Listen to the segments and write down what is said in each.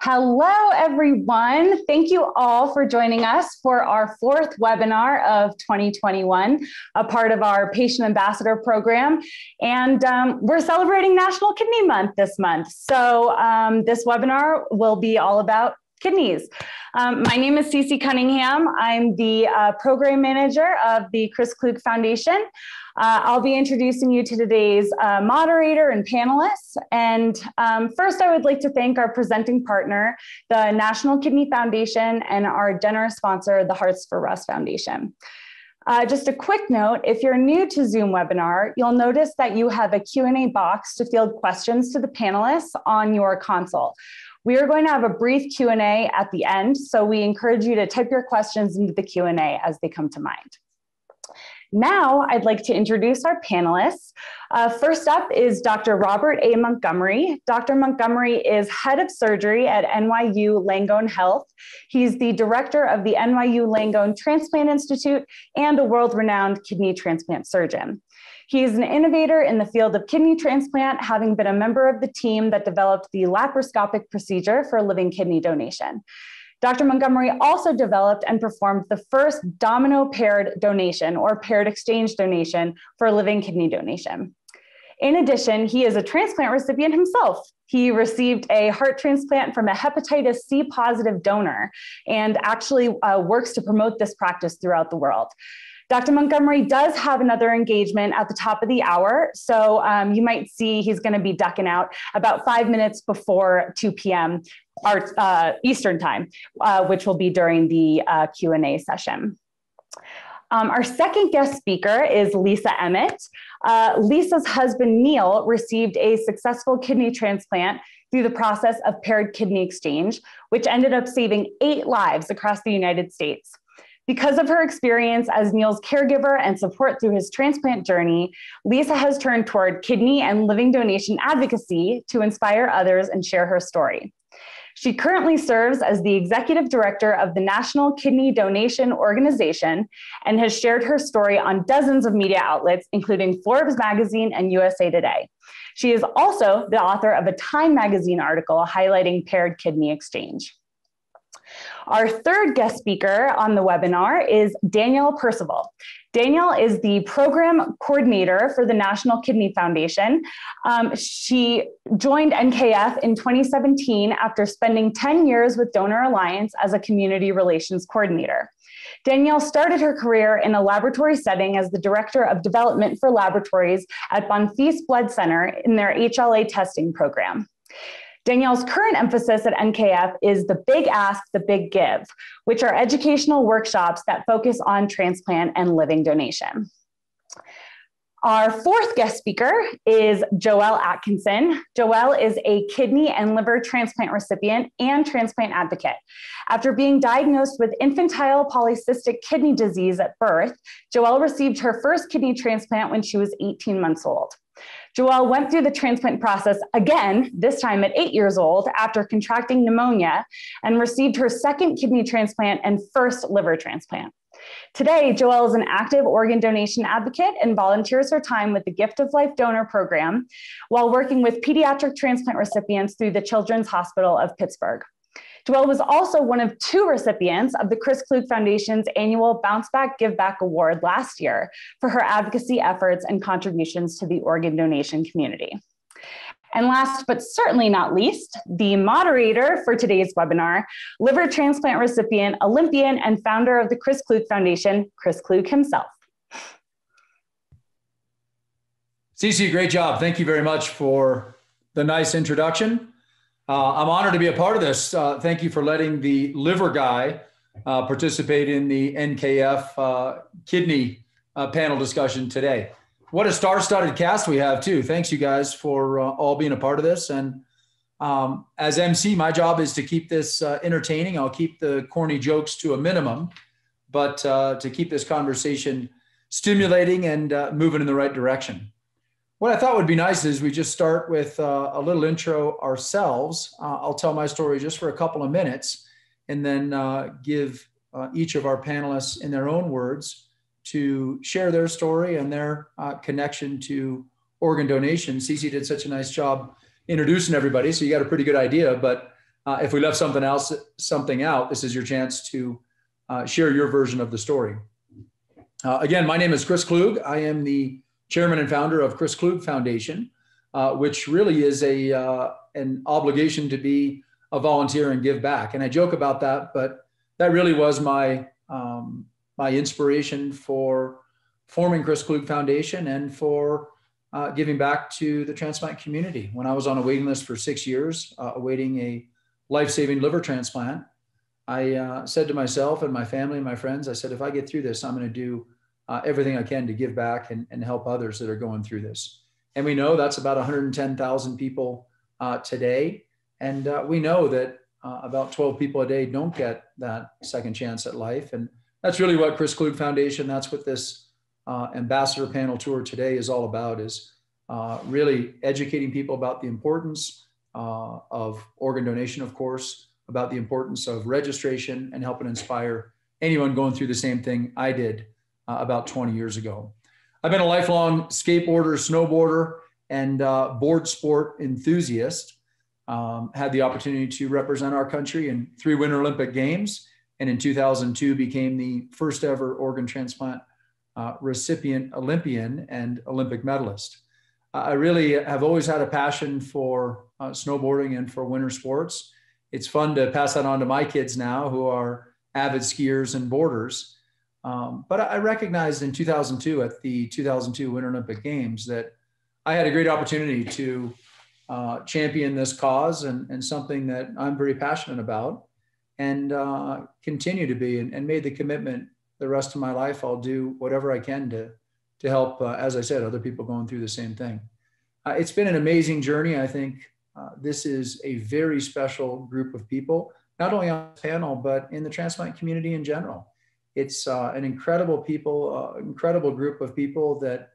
Hello, everyone. Thank you all for joining us for our fourth webinar of 2021, a part of our Patient Ambassador Program. And um, we're celebrating National Kidney Month this month. So um, this webinar will be all about kidneys. Um, my name is Cece Cunningham. I'm the uh, program manager of the Chris Klug Foundation. Uh, I'll be introducing you to today's uh, moderator and panelists. And um, first, I would like to thank our presenting partner, the National Kidney Foundation, and our generous sponsor, the Hearts for Russ Foundation. Uh, just a quick note, if you're new to Zoom webinar, you'll notice that you have a Q&A box to field questions to the panelists on your console. We are going to have a brief Q&A at the end, so we encourage you to type your questions into the Q&A as they come to mind. Now, I'd like to introduce our panelists. Uh, first up is Dr. Robert A. Montgomery. Dr. Montgomery is head of surgery at NYU Langone Health. He's the director of the NYU Langone Transplant Institute and a world renowned kidney transplant surgeon. He is an innovator in the field of kidney transplant, having been a member of the team that developed the laparoscopic procedure for living kidney donation. Dr. Montgomery also developed and performed the first domino paired donation or paired exchange donation for living kidney donation. In addition, he is a transplant recipient himself. He received a heart transplant from a hepatitis C positive donor and actually uh, works to promote this practice throughout the world. Dr. Montgomery does have another engagement at the top of the hour. So um, you might see he's going to be ducking out about five minutes before 2 p.m. Our, uh, Eastern time, uh, which will be during the uh, Q&A session. Um, our second guest speaker is Lisa Emmett. Uh, Lisa's husband, Neil, received a successful kidney transplant through the process of paired kidney exchange, which ended up saving eight lives across the United States. Because of her experience as Neil's caregiver and support through his transplant journey, Lisa has turned toward kidney and living donation advocacy to inspire others and share her story. She currently serves as the executive director of the National Kidney Donation Organization and has shared her story on dozens of media outlets, including Forbes magazine and USA Today. She is also the author of a Time magazine article highlighting paired kidney exchange. Our third guest speaker on the webinar is Danielle Percival. Danielle is the program coordinator for the National Kidney Foundation. Um, she joined NKF in 2017 after spending 10 years with Donor Alliance as a community relations coordinator. Danielle started her career in a laboratory setting as the director of development for laboratories at Bonfils Blood Center in their HLA testing program. Danielle's current emphasis at NKF is the Big Ask, the Big Give, which are educational workshops that focus on transplant and living donation. Our fourth guest speaker is Joelle Atkinson. Joelle is a kidney and liver transplant recipient and transplant advocate. After being diagnosed with infantile polycystic kidney disease at birth, Joelle received her first kidney transplant when she was 18 months old. Joelle went through the transplant process again, this time at eight years old, after contracting pneumonia, and received her second kidney transplant and first liver transplant. Today, Joelle is an active organ donation advocate and volunteers her time with the Gift of Life Donor Program while working with pediatric transplant recipients through the Children's Hospital of Pittsburgh. Joelle was also one of two recipients of the Chris Klug Foundation's annual Bounce Back Give Back Award last year for her advocacy efforts and contributions to the organ donation community. And last but certainly not least, the moderator for today's webinar, liver transplant recipient, Olympian, and founder of the Chris Klug Foundation, Chris Klug himself. Cece, great job. Thank you very much for the nice introduction. Uh, I'm honored to be a part of this. Uh, thank you for letting the liver guy uh, participate in the NKF uh, kidney uh, panel discussion today. What a star-studded cast we have too. Thanks you guys for uh, all being a part of this. And um, as MC, my job is to keep this entertaining. I'll keep the corny jokes to a minimum, but to keep this conversation stimulating and moving in the right direction. What I thought would be nice is we just start with uh, a little intro ourselves. Uh, I'll tell my story just for a couple of minutes and then uh, give uh, each of our panelists in their own words to share their story and their uh, connection to organ donation. Cece did such a nice job introducing everybody, so you got a pretty good idea. But uh, if we left something else, something out, this is your chance to share your version of the story. Again, my name is Chris Klug. I am the chairman and founder of Chris Klug Foundation, uh, which really is a uh, an obligation to be a volunteer and give back. And I joke about that, but that really was my um, my inspiration for forming Chris Klug Foundation and for uh, giving back to the transplant community. When I was on a waiting list for six years, uh, awaiting a life-saving liver transplant, I uh, said to myself and my family and my friends, I said, if I get through this, I'm going to do uh, everything I can to give back and, and help others that are going through this. And we know that's about 110,000 people uh, today. And uh, we know that uh, about 12 people a day don't get that second chance at life. And that's really what Chris Klug Foundation, that's what this uh, ambassador panel tour today is all about is uh, really educating people about the importance of organ donation, of course, about the importance of registration and helping inspire anyone going through the same thing I did uh, about 20 years ago. I've been a lifelong skateboarder, snowboarder, and uh, board sport enthusiast. Um, had the opportunity to represent our country in three Winter Olympic Games, and in 2002 became the first ever organ transplant uh, recipient Olympian and Olympic medalist. I really have always had a passion for uh, snowboarding and for winter sports. It's fun to pass that on to my kids now who are avid skiers and boarders. Um, but I recognized in 2002 at the 2002 Winter Olympic Games that I had a great opportunity to uh, champion this cause and, and something that I'm very passionate about and uh, continue to be and, and, made the commitment the rest of my life I'll do whatever I can to, to help, uh, as I said, other people going through the same thing. Uh, it's been an amazing journey. I think uh, this is a very special group of people, not only on the panel, but in the transplant community in general. It's uh, an incredible people, incredible group of people that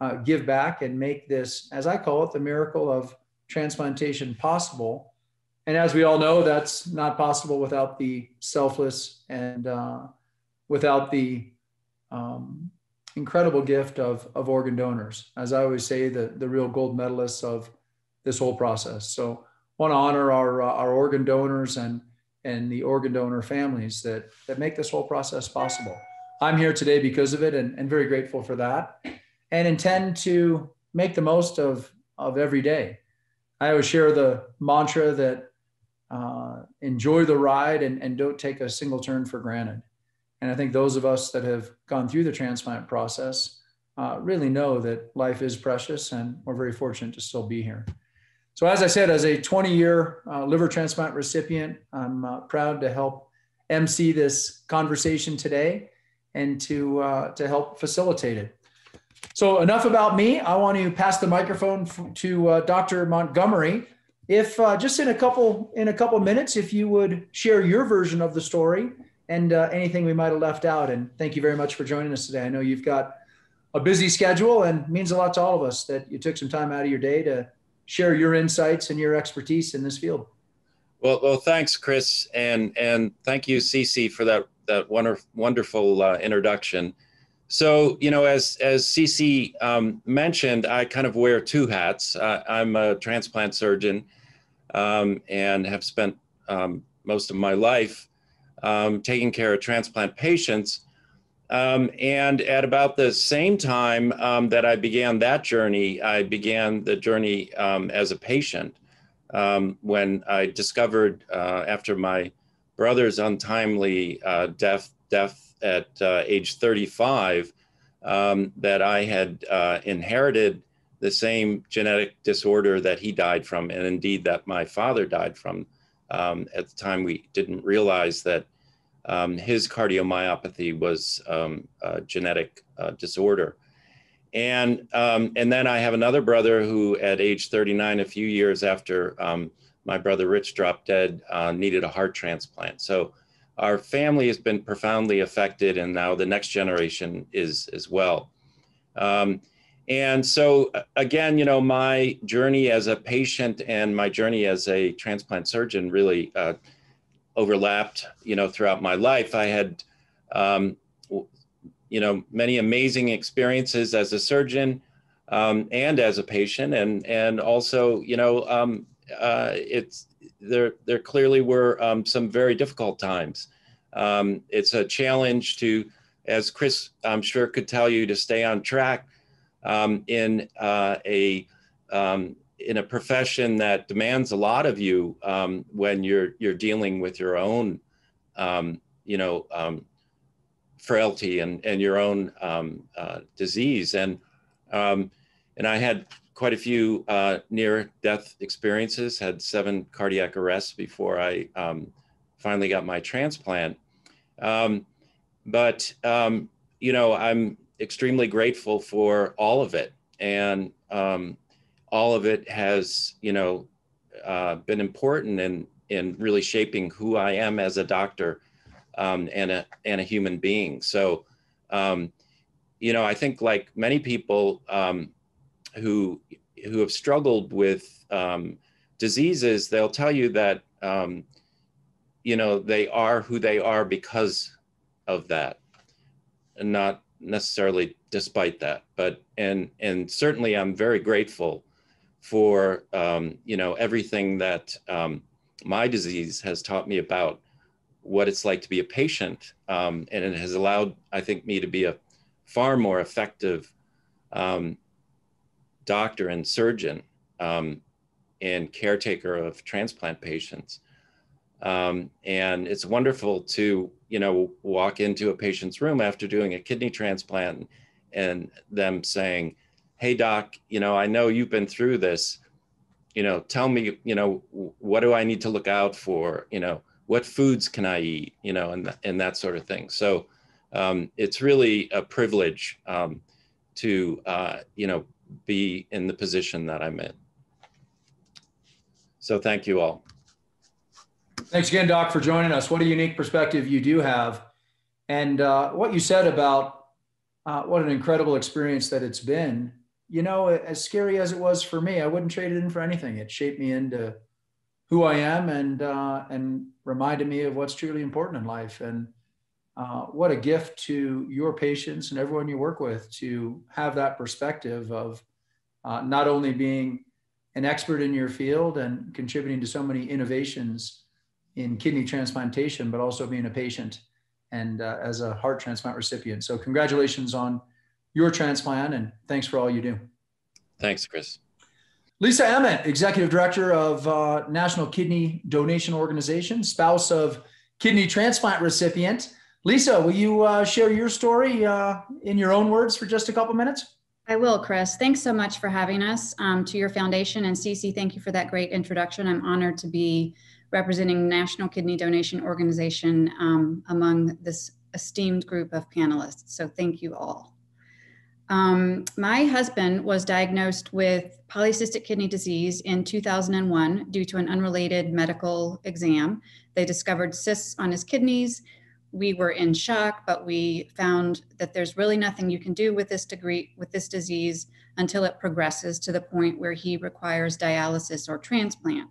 uh, give back and make this, as I call it, the miracle of transplantation possible. And as we all know, that's not possible without the selfless and uh, without the um, incredible gift of, of organ donors. As I always say, the, the real gold medalists of this whole process. So want to honor our, uh, our organ donors and, and the organ donor families that, that make this whole process possible. I'm here today because of it and, and very grateful for that and intend to make the most of, of every day. I always share the mantra that uh, enjoy the ride and, and don't take a single turn for granted. And I think those of us that have gone through the transplant process uh, really know that life is precious and we're very fortunate to still be here. So, as I said, as a 20 year uh, liver transplant recipient, I'm uh, proud to help MC this conversation today and to, uh, to help facilitate it. So enough about me. I want to pass the microphone to uh, Dr. Montgomery. If uh, just in a couple in a couple minutes, if you would share your version of the story and uh, anything we might have left out. And thank you very much for joining us today. I know you've got a busy schedule and means a lot to all of us that you took some time out of your day to share your insights and your expertise in this field. Well, well, thanks, Chris, and and thank you, Cece, for that that wonderful wonderful uh, introduction. So, you know, as as Cece um, mentioned, I kind of wear two hats. Uh, I'm a transplant surgeon um, and have spent um, most of my life um, taking care of transplant patients. Um, and at about the same time um, that I began that journey, I began the journey as a patient when I discovered uh, after my brother's untimely uh, death death at uh, age 35 um, that I had uh, inherited the same genetic disorder that he died from, and indeed that my father died from. Um, at the time, we didn't realize that um, his cardiomyopathy was um, a genetic uh, disorder. And, um, and then I have another brother who, at age 39, a few years after um, my brother Rich dropped dead, uh, needed a heart transplant. So our family has been profoundly affected, and now the next generation is as well. Um, and so, again, you know, my journey as a patient and my journey as a transplant surgeon really uh, overlapped, you know, throughout my life. I had, um, you know, many amazing experiences as a surgeon um, and as a patient, and and also, you know, um, uh, it's there there clearly were um, some very difficult times. Um, it's a challenge to, as Chris I'm sure could tell you, to stay on track um, in uh, a um, in a profession that demands a lot of you um, when you're you're dealing with your own, um, you know, um, frailty and and your own um, uh, disease. And um, and I had quite a few uh, near death experiences. Had seven cardiac arrests before I um, finally got my transplant. but you know, I'm extremely grateful for all of it, and all of it has, you know, uh, been important in in really shaping who I am as a doctor um, and a and a human being. So, um, you know, I think like many people um, who who have struggled with um, diseases, they'll tell you that um, you know they are who they are because of that, and not necessarily despite that. But and and certainly, I'm very grateful for um, you know everything that um, my disease has taught me about what it's like to be a patient, um, and it has allowed, I think, me to be a far more effective um, doctor and surgeon um, and caretaker of transplant patients. Um, and it's wonderful to you know walk into a patient's room after doing a kidney transplant and them saying hey doc you know i know you've been through this. You know tell me you know what do i need to look out for? You know what foods can i eat? You know and, and that sort of thing. So um, it's really a privilege um, to uh, you know be in the position that i'm in. So thank you all. Thanks again doc for joining us. What a unique perspective you do have. And uh, what you said about uh, what an incredible experience that it's been you know, as scary as it was for me, I wouldn't trade it in for anything. It shaped me into who I am and uh, and reminded me of what's truly important in life. And uh, what a gift to your patients and everyone you work with to have that perspective of uh, not only being an expert in your field and contributing to so many innovations in kidney transplantation, but also being a patient and uh, as a heart transplant recipient. So congratulations on your transplant and thanks for all you do. Thanks, Chris. Lisa Emmett, Executive Director of uh, National Kidney Donation Organization, spouse of kidney transplant recipient. Lisa, will you uh, share your story uh, in your own words for just a couple minutes? I will, Chris. Thanks so much for having us um, to your foundation. And Cece, thank you for that great introduction. I'm honored to be representing National Kidney Donation Organization um, among this esteemed group of panelists. So thank you all. Um, my husband was diagnosed with polycystic kidney disease in 2001 due to an unrelated medical exam. They discovered cysts on his kidneys. We were in shock, but we found that there's really nothing you can do with this degree with this disease until it progresses to the point where he requires dialysis or transplant.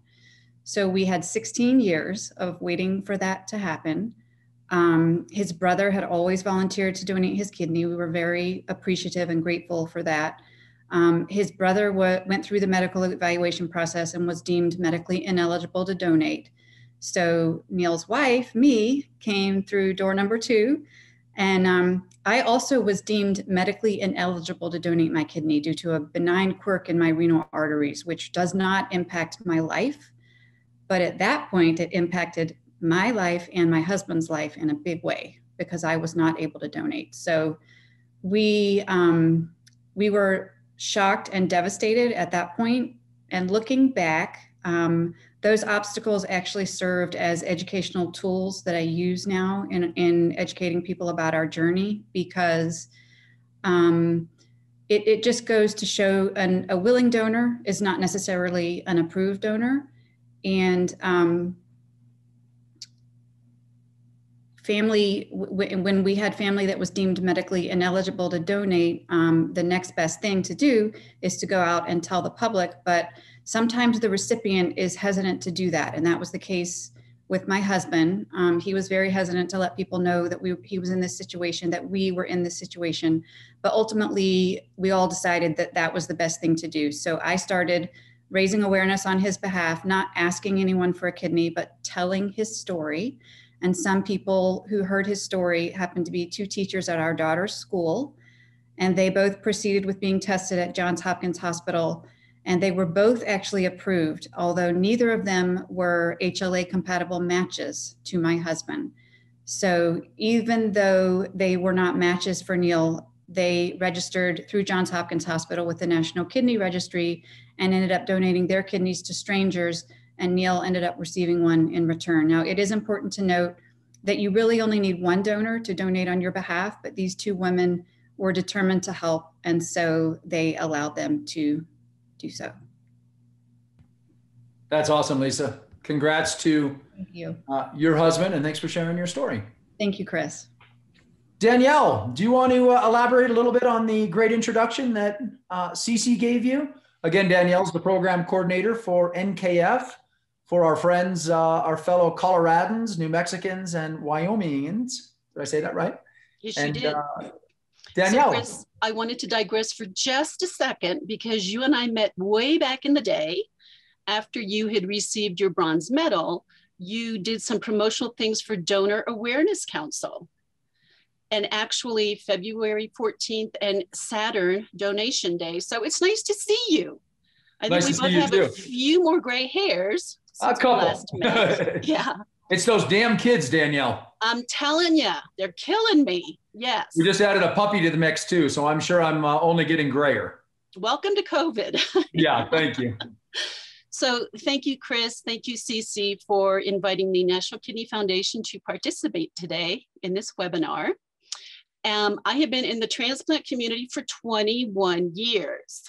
So we had 16 years of waiting for that to happen. Um, his brother had always volunteered to donate his kidney. We were very appreciative and grateful for that. Um, his brother w- went through the medical evaluation process and was deemed medically ineligible to donate. So Neil's wife, me, came through door number two. And um, I also was deemed medically ineligible to donate my kidney due to a benign quirk in my renal arteries, which does not impact my life. But at that point, it impacted my life and my husband's life in a big way because I was not able to donate. So we um, we were shocked and devastated at that point. And looking back, um, those obstacles actually served as educational tools that I use now in, in educating people about our journey because um, it, it just goes to show an, a willing donor is not necessarily an approved donor. And um, family when we had family that was deemed medically ineligible to donate um, the next best thing to do is to go out and tell the public but sometimes the recipient is hesitant to do that. And that was the case with my husband. Um, he was very hesitant to let people know that we, he was in this situation that we were in this situation. But ultimately we all decided that that was the best thing to do. So i started raising awareness on his behalf, not asking anyone for a kidney, but telling his story. And some people who heard his story happened to be two teachers at our daughter's school. And they both proceeded with being tested at Johns Hopkins Hospital. And they were both actually approved, although neither of them were HLA compatible matches to my husband. So even though they were not matches for Neil, they registered through Johns Hopkins Hospital with the National Kidney Registry and ended up donating their kidneys to strangers. And Neil ended up receiving one in return. Now, it is important to note that you really only need one donor to donate on your behalf, but these two women were determined to help, and so they allowed them to do so. That's awesome, Lisa. Congrats to you. Uh, your husband, and thanks for sharing your story. Thank you, Chris. Danielle, do you want to uh, elaborate a little bit on the great introduction that uh, Cece gave you? Again, Danielle's the program coordinator for NKF for our friends, uh, our fellow Coloradans, New Mexicans, and Wyomingans. Did I say that right? Yes, and, you did. Uh, Danielle. So Chris, I wanted to digress for just a second because you and I met way back in the day after you had received your bronze medal. You did some promotional things for Donor Awareness Council and actually February 14th and Saturn donation day. So it's nice to see you. I nice think we both have too. a few more gray hairs. A couple. yeah. It's those damn kids, Danielle. I'm telling you, they're killing me. Yes. We just added a puppy to the mix too, so I'm sure I'm uh, only getting grayer. Welcome to COVID. yeah, thank you. So thank you, Chris. Thank you, Cece, for inviting the National Kidney Foundation to participate today in this webinar. Um, I have been in the transplant community for 21 years.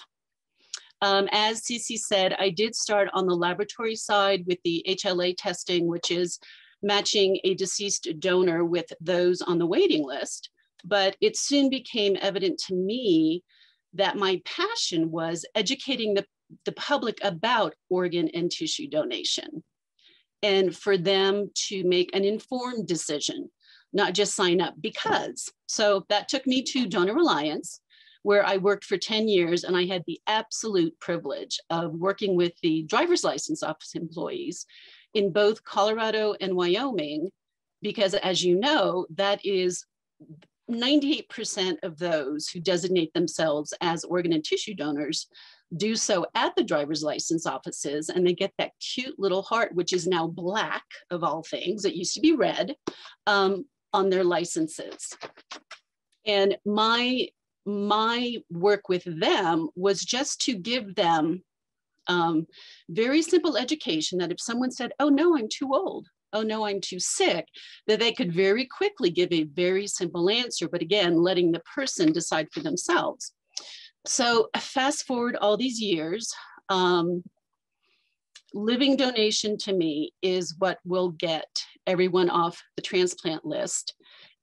Um, as Cece said, I did start on the laboratory side with the HLA testing, which is matching a deceased donor with those on the waiting list. But it soon became evident to me that my passion was educating the, the public about organ and tissue donation and for them to make an informed decision not just sign up because. So that took me to Donor Alliance, where I worked for 10 years and I had the absolute privilege of working with the driver's license office employees in both Colorado and Wyoming, because as you know, that is 98% of those who designate themselves as organ and tissue donors do so at the driver's license offices and they get that cute little heart, which is now black of all things. It used to be red. Um, on their licenses. And my, my work with them was just to give them um, very simple education that if someone said, oh no, I'm too old, oh no, I'm too sick, that they could very quickly give a very simple answer, but again, letting the person decide for themselves. So fast forward all these years, um, living donation to me is what will get everyone off the transplant list.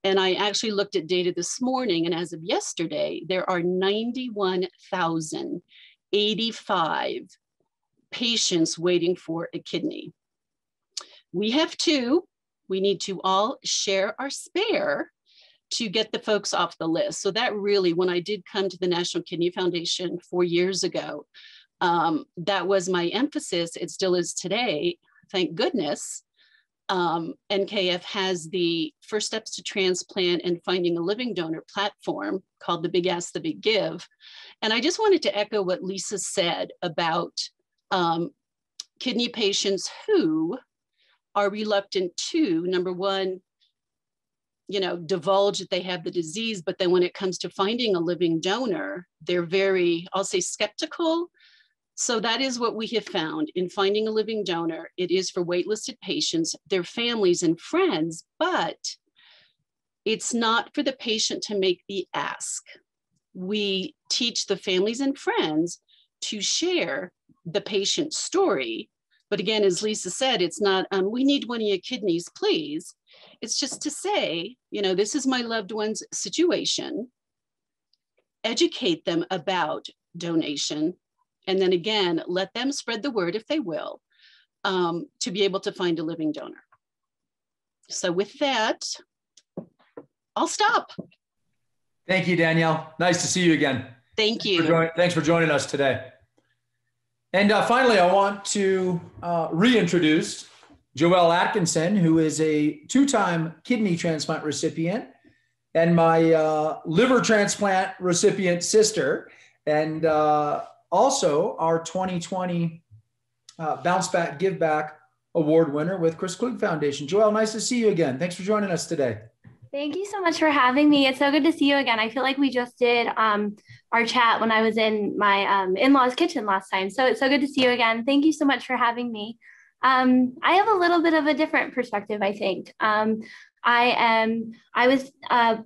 And I actually looked at data this morning, and as of yesterday, there are 91,085 patients waiting for a kidney. We have two. We need to all share our spare to get the folks off the list. So that really, when I did come to the National Kidney Foundation four years ago, um, that was my emphasis. It still is today, thank goodness. Um, NKF has the First Steps to Transplant and Finding a Living Donor platform called the Big Ask, the Big Give. And I just wanted to echo what Lisa said about um, kidney patients who are reluctant to, number one, you know, divulge that they have the disease, but then when it comes to finding a living donor, they're very, I'll say, skeptical so that is what we have found in finding a living donor. It is for waitlisted patients, their families and friends, but it's not for the patient to make the ask. We teach the families and friends to share the patient's story. But again, as Lisa said, it's not, um, we need one of your kidneys, please. It's just to say, you know, this is my loved one's situation. Educate them about donation and then again, let them spread the word if they will um, to be able to find a living donor. So with that, I'll stop. Thank you, Danielle. Nice to see you again. Thank you. Thanks for, join, thanks for joining us today. And uh, finally, I want to uh, reintroduce Joelle Atkinson, who is a two time kidney transplant recipient and my uh, liver transplant recipient sister, and uh, also our 2020 uh, Bounce Back Give Back Award winner with Chris Klug Foundation. Joelle, nice to see you again. Thanks for joining us today. Thank you so much for having me. It's so good to see you again. I feel like we just did um, our chat when I was in my um, in law's kitchen last time. So it's so good to see you again. Thank you so much for having me. Um, I have a little bit of a different perspective, I think. Um, I am, I was, uh,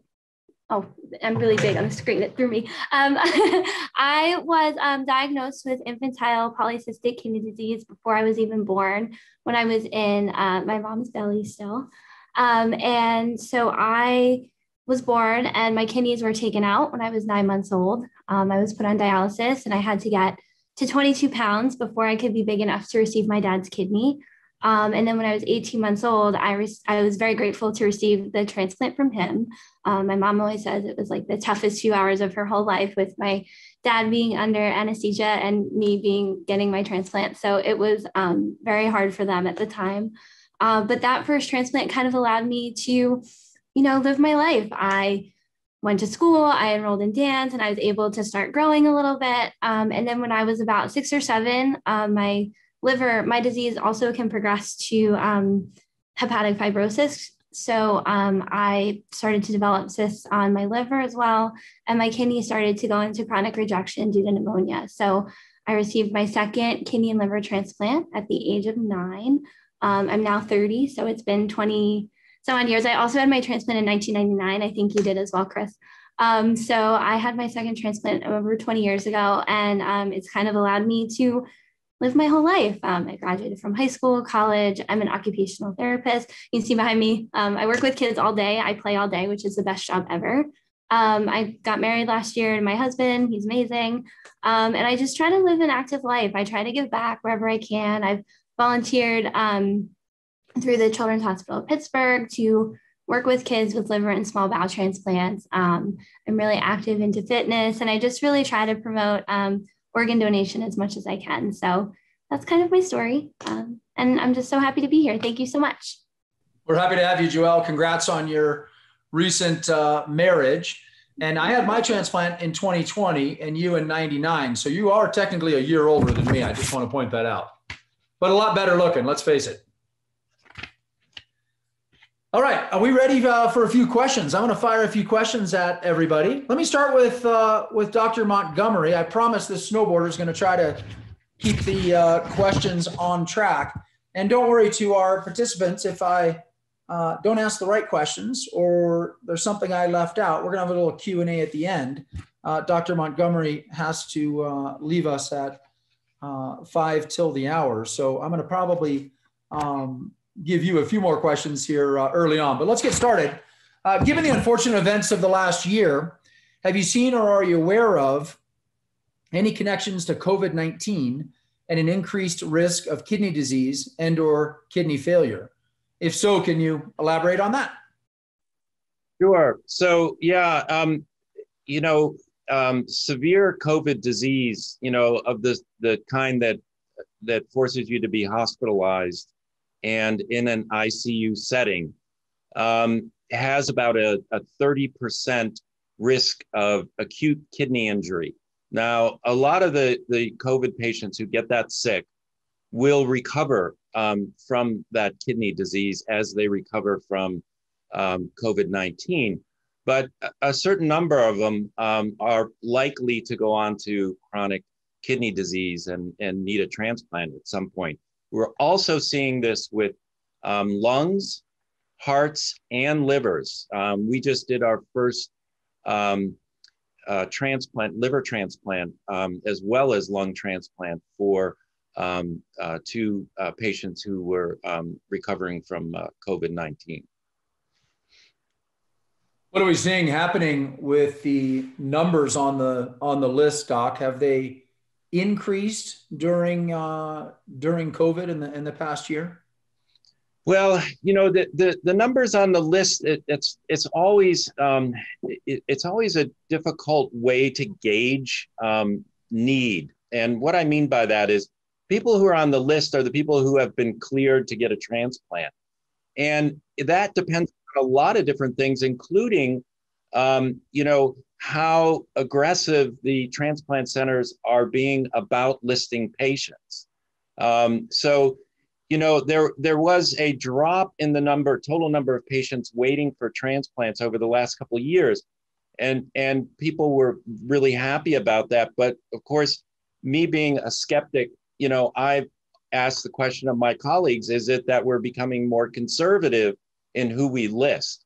oh, I'm really big on the screen, it threw me. Um, I was um, diagnosed with infantile polycystic kidney disease before I was even born, when I was in uh, my mom's belly still. Um, and so I was born and my kidneys were taken out when I was nine months old. Um, I was put on dialysis and I had to get to 22 pounds before I could be big enough to receive my dad's kidney. Um, and then when I was 18 months old, I, re- I was very grateful to receive the transplant from him. Um, my mom always says it was like the toughest few hours of her whole life with my dad being under anesthesia and me being getting my transplant. So it was um, very hard for them at the time. Uh, but that first transplant kind of allowed me to, you know, live my life. I went to school, I enrolled in dance, and I was able to start growing a little bit. Um, and then when I was about six or seven, um, my liver, my disease also can progress to um, hepatic fibrosis. So um, I started to develop cysts on my liver as well, and my kidney started to go into chronic rejection due to pneumonia. So I received my second kidney and liver transplant at the age of nine. Um, I'm now 30, so it's been 20 some odd years. I also had my transplant in 1999. I think you did as well, Chris. Um, so I had my second transplant over 20 years ago, and um, it's kind of allowed me to live my whole life. Um, I graduated from high school, college. I'm an occupational therapist. You can see behind me, um, I work with kids all day. I play all day, which is the best job ever. Um, I got married last year to my husband. He's amazing. Um, and I just try to live an active life. I try to give back wherever I can. I've volunteered um, through the Children's Hospital of Pittsburgh to work with kids with liver and small bowel transplants. Um, I'm really active into fitness, and I just really try to promote um, organ donation as much as I can. So that's kind of my story. Um, and I'm just so happy to be here. Thank you so much. We're happy to have you, Joelle. Congrats on your recent uh, marriage. And I had my transplant in 2020 and you in 99. So you are technically a year older than me. I just want to point that out but a lot better looking, let's face it. All right, are we ready uh, for a few questions? I'm going to fire a few questions at everybody. Let me start with uh, with Dr. Montgomery. I promise this snowboarder is going to try to keep the uh, questions on track. And don't worry to our participants if I uh, don't ask the right questions or there's something I left out. We're going to have a little Q and A at the end. Uh, Dr. Montgomery has to uh, leave us at five till the hour. So I'm going to probably um, give you a few more questions here uh, early on, but let's get started. Uh, given the unfortunate events of the last year, have you seen or are you aware of any connections to COVID-19 and an increased risk of kidney disease and or kidney failure? If so, can you elaborate on that? Sure. So yeah, um, you know, um, severe COVID disease, you know, of the the kind that that forces you to be hospitalized and in an ICU setting, um, has about a, a 30% risk of acute kidney injury. Now, a lot of the, the COVID patients who get that sick will recover um, from that kidney disease as they recover from um, COVID 19 but a certain number of them um, are likely to go on to chronic kidney disease and, and need a transplant at some point. We're also seeing this with um, lungs, hearts, and livers. Um, we just did our first um, uh, transplant, liver transplant, um, as well as lung transplant for um, uh, two uh, patients who were recovering from uh, COVID 19. What are we seeing happening with the numbers on the on the list, Doc? Have they increased during uh, during COVID in the in the past year? Well, you know the the, the numbers on the list. It, it's it's always um, it, it's always a difficult way to gauge um, need and what I mean by that is people who are on the list are the people who have been cleared to get a transplant. And that depends on a lot of different things, including, um, you know, how aggressive the transplant centers are being about listing patients. Um, so, you know, there there was a drop in the number, total number of patients waiting for transplants over the last couple of years, and and people were really happy about that. But of course, me being a skeptic, you know, I've asked the question of my colleagues: Is it that we're becoming more conservative in who we list?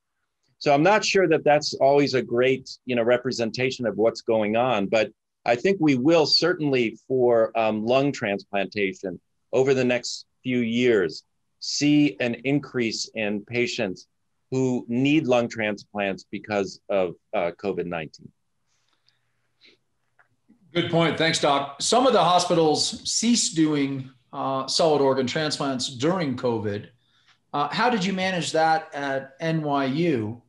So I'm not sure that that's always a great, you know, representation of what's going on, but I think we will certainly for um, lung transplantation over the next few years see an increase in patients who need lung transplants because of uh, COVID 19. Good point. Thanks, Doc. Some of the hospitals ceased doing uh, solid organ transplants during COVID. Uh, how did you manage that at NYU?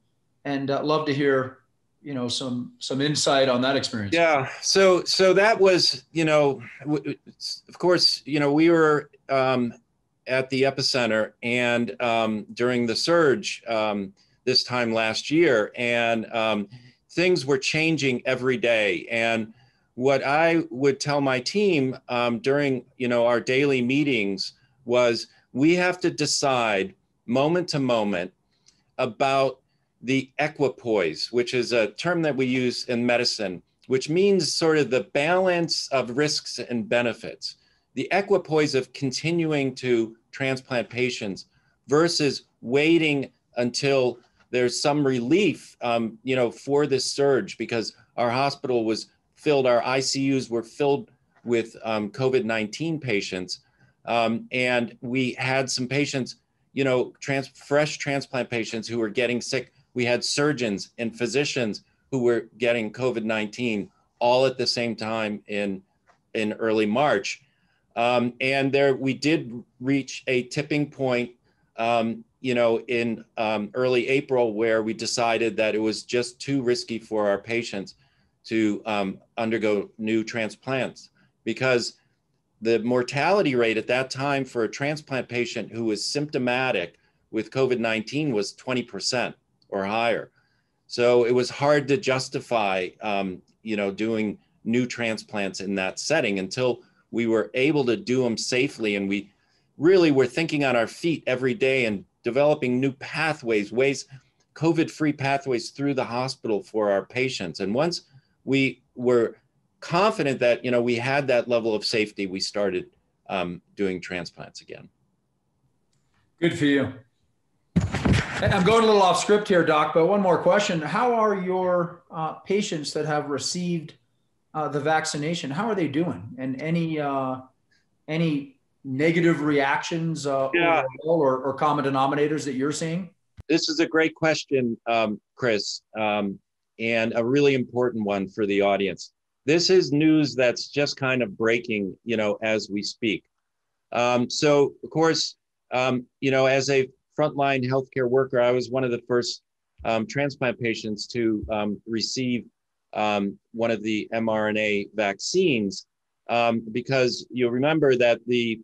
And uh, love to hear you know some some insight on that experience. Yeah. So so that was you know of course you know we were um, at the epicenter and um, during the surge um, this time last year. And um, things were changing every day. And what i would tell my team um, during you know our daily meetings was we have to decide moment to moment about the equipoise, which is a term that we use in medicine, which means sort of the balance of risks and benefits. The equipoise of continuing to transplant patients versus waiting until there's some relief, um, you know, for this surge because our hospital was filled, our ICUs were filled with um, COVID-19 patients. Um, and we had some patients, you know, trans- fresh transplant patients who were getting sick we had surgeons and physicians who were getting COVID 19 all at the same time in, in early March. Um, and there we did reach a tipping point, um, you know, in um, early April where we decided that it was just too risky for our patients to um, undergo new transplants because the mortality rate at that time for a transplant patient who was symptomatic with COVID 19 was 20% or higher. So it was hard to justify, um, you know, doing new transplants in that setting until we were able to do them safely. And we really were thinking on our feet every day and developing new pathways, ways, COVID free pathways through the hospital for our patients. And once we were confident that, you know, we had that level of safety, we started um, doing transplants again. Good for you. I'm going a little off script here, Doc, but one more question. How are your uh, patients that have received uh, the vaccination, how are they doing? And any, uh, any negative reactions uh, yeah. or, or, common denominators that you're seeing? This is a great question, um, Chris, um, and a really important one for the audience. This is news that's just kind of breaking, you know, as we speak. Um, so, of course, um, you know, as a frontline healthcare worker, I was one of the first um, transplant patients to um, receive um, one of the mRNA vaccines um, because you'll remember that the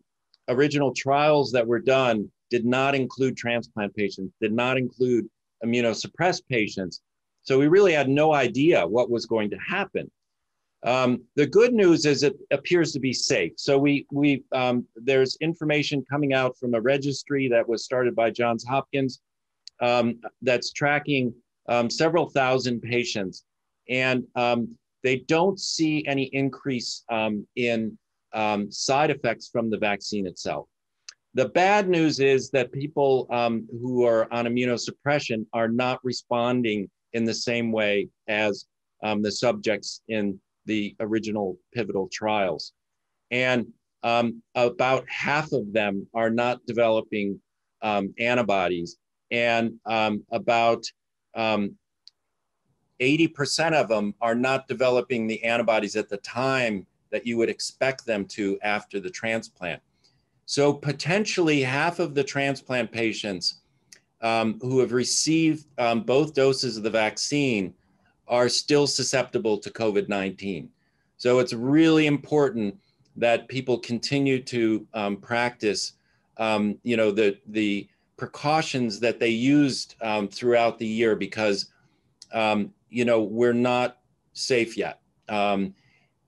original trials that were done did not include transplant patients, did not include immunosuppressed patients. So we really had no idea what was going to happen. Um, the good news is it appears to be safe. So we we um, there's information coming out from a registry that was started by Johns Hopkins um, that's tracking um, several thousand patients, and um, they don't see any increase um, in side effects from the vaccine itself. The bad news is that people who are on immunosuppression are not responding in the same way as the subjects in the original pivotal trials. And um, about half of them are not developing um, antibodies, and um, about 80% um, of them are not developing the antibodies at the time that you would expect them to after the transplant. So, potentially, half of the transplant patients um, who have received um, both doses of the vaccine are still susceptible to COVID 19. So it's really important that people continue to um, practice, um, you know, the the precautions that they used um, throughout the year because, um, you know, we're not safe yet. Um,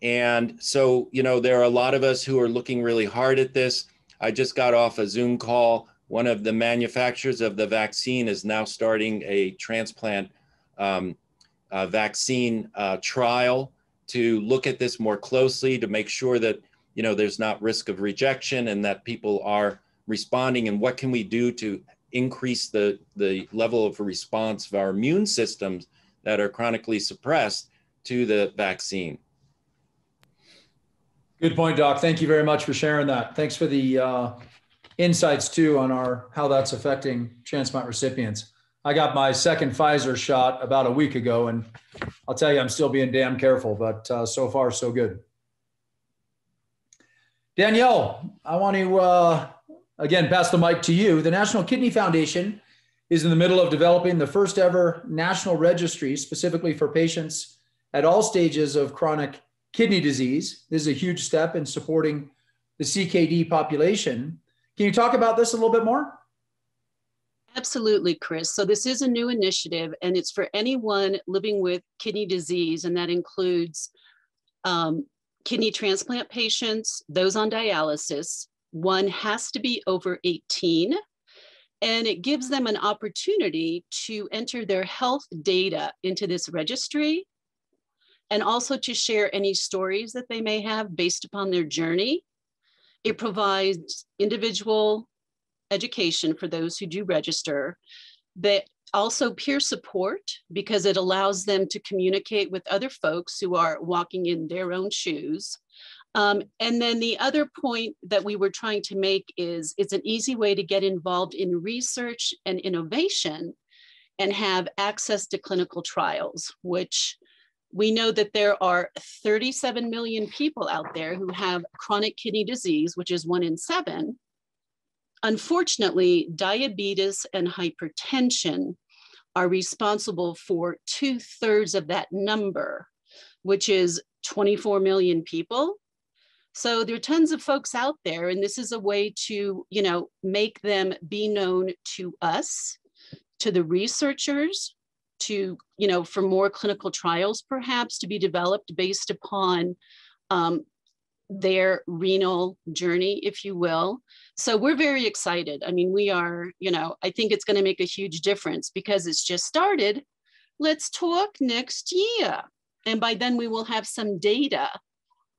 and so, you know, there are a lot of us who are looking really hard at this. I just got off a Zoom call. One of the manufacturers of the vaccine is now starting a transplant um, uh, vaccine uh, trial to look at this more closely to make sure that you know there's not risk of rejection and that people are responding and what can we do to increase the the level of response of our immune systems that are chronically suppressed to the vaccine Good point, Doc. Thank you very much for sharing that. Thanks for the uh, insights too on our how that's affecting transplant recipients. I got my second Pfizer shot about a week ago, and I'll tell you, I'm still being damn careful, but uh, so far, so good. Danielle, I want to uh, again pass the mic to you. The National Kidney Foundation is in the middle of developing the first ever national registry specifically for patients at all stages of chronic kidney disease. This is a huge step in supporting the CKD population. Can you talk about this a little bit more? Absolutely, Chris. So, this is a new initiative and it's for anyone living with kidney disease, and that includes um, kidney transplant patients, those on dialysis. One has to be over 18, and it gives them an opportunity to enter their health data into this registry and also to share any stories that they may have based upon their journey. It provides individual education for those who do register, but also peer support because it allows them to communicate with other folks who are walking in their own shoes. Um, and then the other point that we were trying to make is it's an easy way to get involved in research and innovation and have access to clinical trials, which we know that there are 37 million people out there who have chronic kidney disease, which is one in seven. Unfortunately, diabetes and hypertension are responsible for two thirds of that number, which is 24 million people. So there are tons of folks out there, and this is a way to, you know, make them be known to us, to the researchers, to, you know, for more clinical trials perhaps to be developed based upon um, their renal journey, if you will. So we're very excited. I mean, we are, you know, I think it's going to make a huge difference because it's just started. Let's talk next year. And by then we will have some data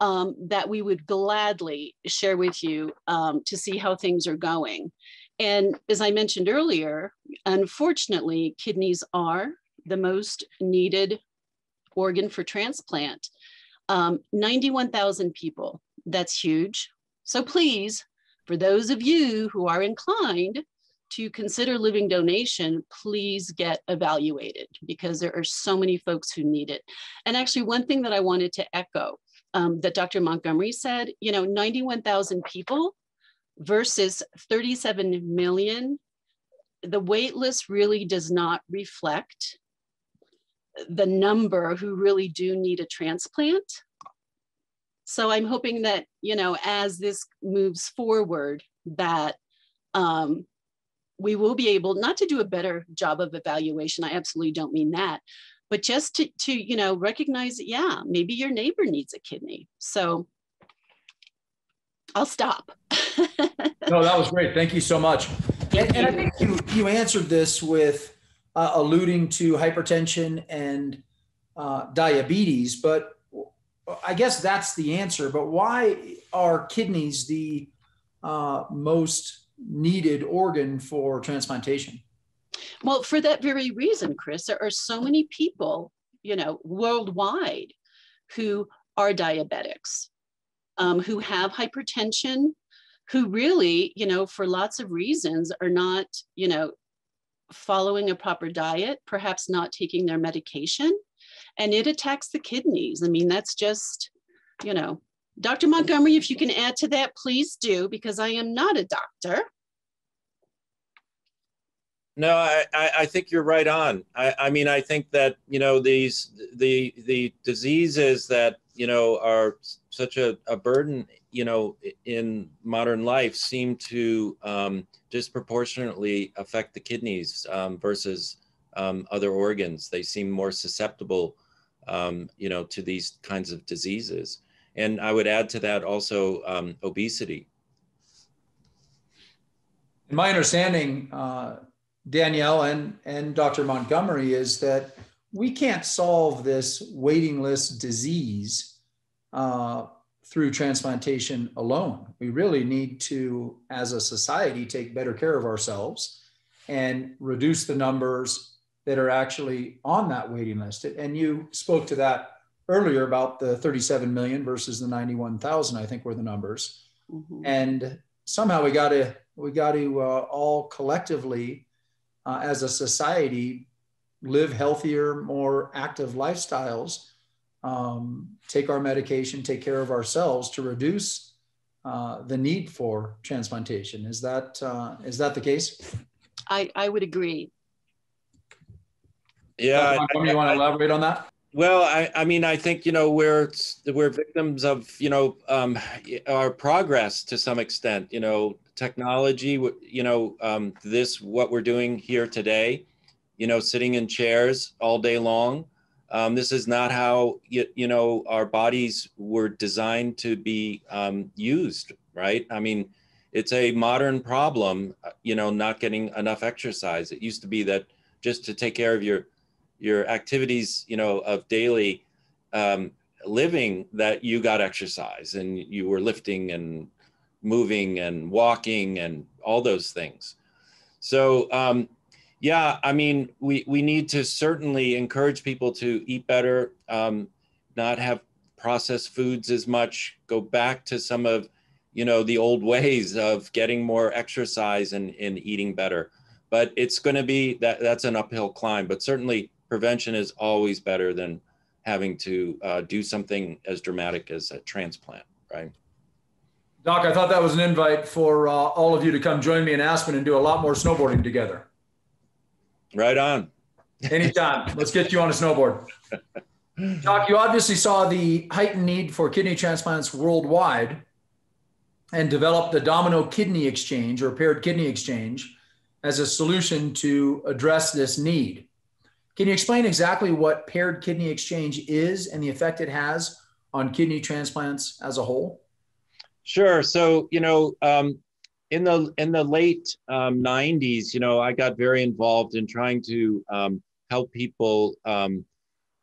um, that we would gladly share with you um, to see how things are going. And as I mentioned earlier, unfortunately, kidneys are the most needed organ for transplant. Um, 91,000 people, that's huge. So please, for those of you who are inclined to consider living donation, please get evaluated because there are so many folks who need it. And actually, one thing that I wanted to echo um, that Dr. Montgomery said, you know, 91,000 people versus 37 million, the wait list really does not reflect the number who really do need a transplant. So I'm hoping that, you know, as this moves forward, that um, we will be able not to do a better job of evaluation. I absolutely don't mean that, but just to, to you know, recognize that, yeah, maybe your neighbor needs a kidney. So I'll stop. no, that was great. Thank you so much. And, and I think you, you answered this with uh, alluding to hypertension and uh, diabetes, but I guess that's the answer. But why are kidneys the uh, most needed organ for transplantation? Well, for that very reason, Chris, there are so many people, you know, worldwide who are diabetics, um, who have hypertension, who really, you know, for lots of reasons are not, you know, following a proper diet, perhaps not taking their medication, and it attacks the kidneys. I mean, that's just, you know, Dr. Montgomery, if you can add to that, please do, because I am not a doctor. No, I, I think you're right on. I, I mean, I think that, you know, these, the, the diseases that, you know, are such a, a burden, you know, in modern life seem to um, disproportionately affect the kidneys um, versus um, other organs. They seem more susceptible, um, you know, to these kinds of diseases. And I would add to that also um, obesity. In my understanding, uh, Danielle and, and Dr. Montgomery is that we can't solve this waiting list disease uh, through transplantation alone. We really need to, as a society, take better care of ourselves and reduce the numbers that are actually on that waiting list. And you spoke to that earlier about the 37 million versus the 91,000, I think were the numbers. Mm-hmm. And somehow we got to we got to uh, all collectively uh, as a society live healthier, more active lifestyles, um, take our medication, take care of ourselves to reduce uh, the need for transplantation. Is that uh, is that the case? I, I would agree. Yeah, you want to elaborate on that? Well, I, I mean, I think you know we're we're victims of you know um, our progress to some extent. You know, technology, you know, um, this, what we're doing here today, you know, sitting in chairs all day long. Um, this is not how, you, you, know, our bodies were designed to be um, used, right? I mean, it's a modern problem, uh, you know, not getting enough exercise. It used to be that just to take care of your, your activities, you know, of daily um, living that you got exercise and you were lifting and moving and walking and all those things. So, um, yeah, I mean, we, we need to certainly encourage people to eat better, um, not have processed foods as much, go back to some of, you know, the old ways of getting more exercise and, and eating better. But it's going to be that that's an uphill climb. But certainly, prevention is always better than having to uh, do something as dramatic as a transplant, right? Doc, I thought that was an invite for uh, all of you to come join me in Aspen and do a lot more snowboarding together. Right on. Anytime. Let's get you on a snowboard. Doc, you obviously saw the heightened need for kidney transplants worldwide and developed the Domino Kidney Exchange or Paired Kidney Exchange as a solution to address this need. Can you explain exactly what Paired Kidney Exchange is and the effect it has on kidney transplants as a whole? Sure. So you know, um, in the in the late um, '90s, you know, I got very involved in trying to um, help people, um,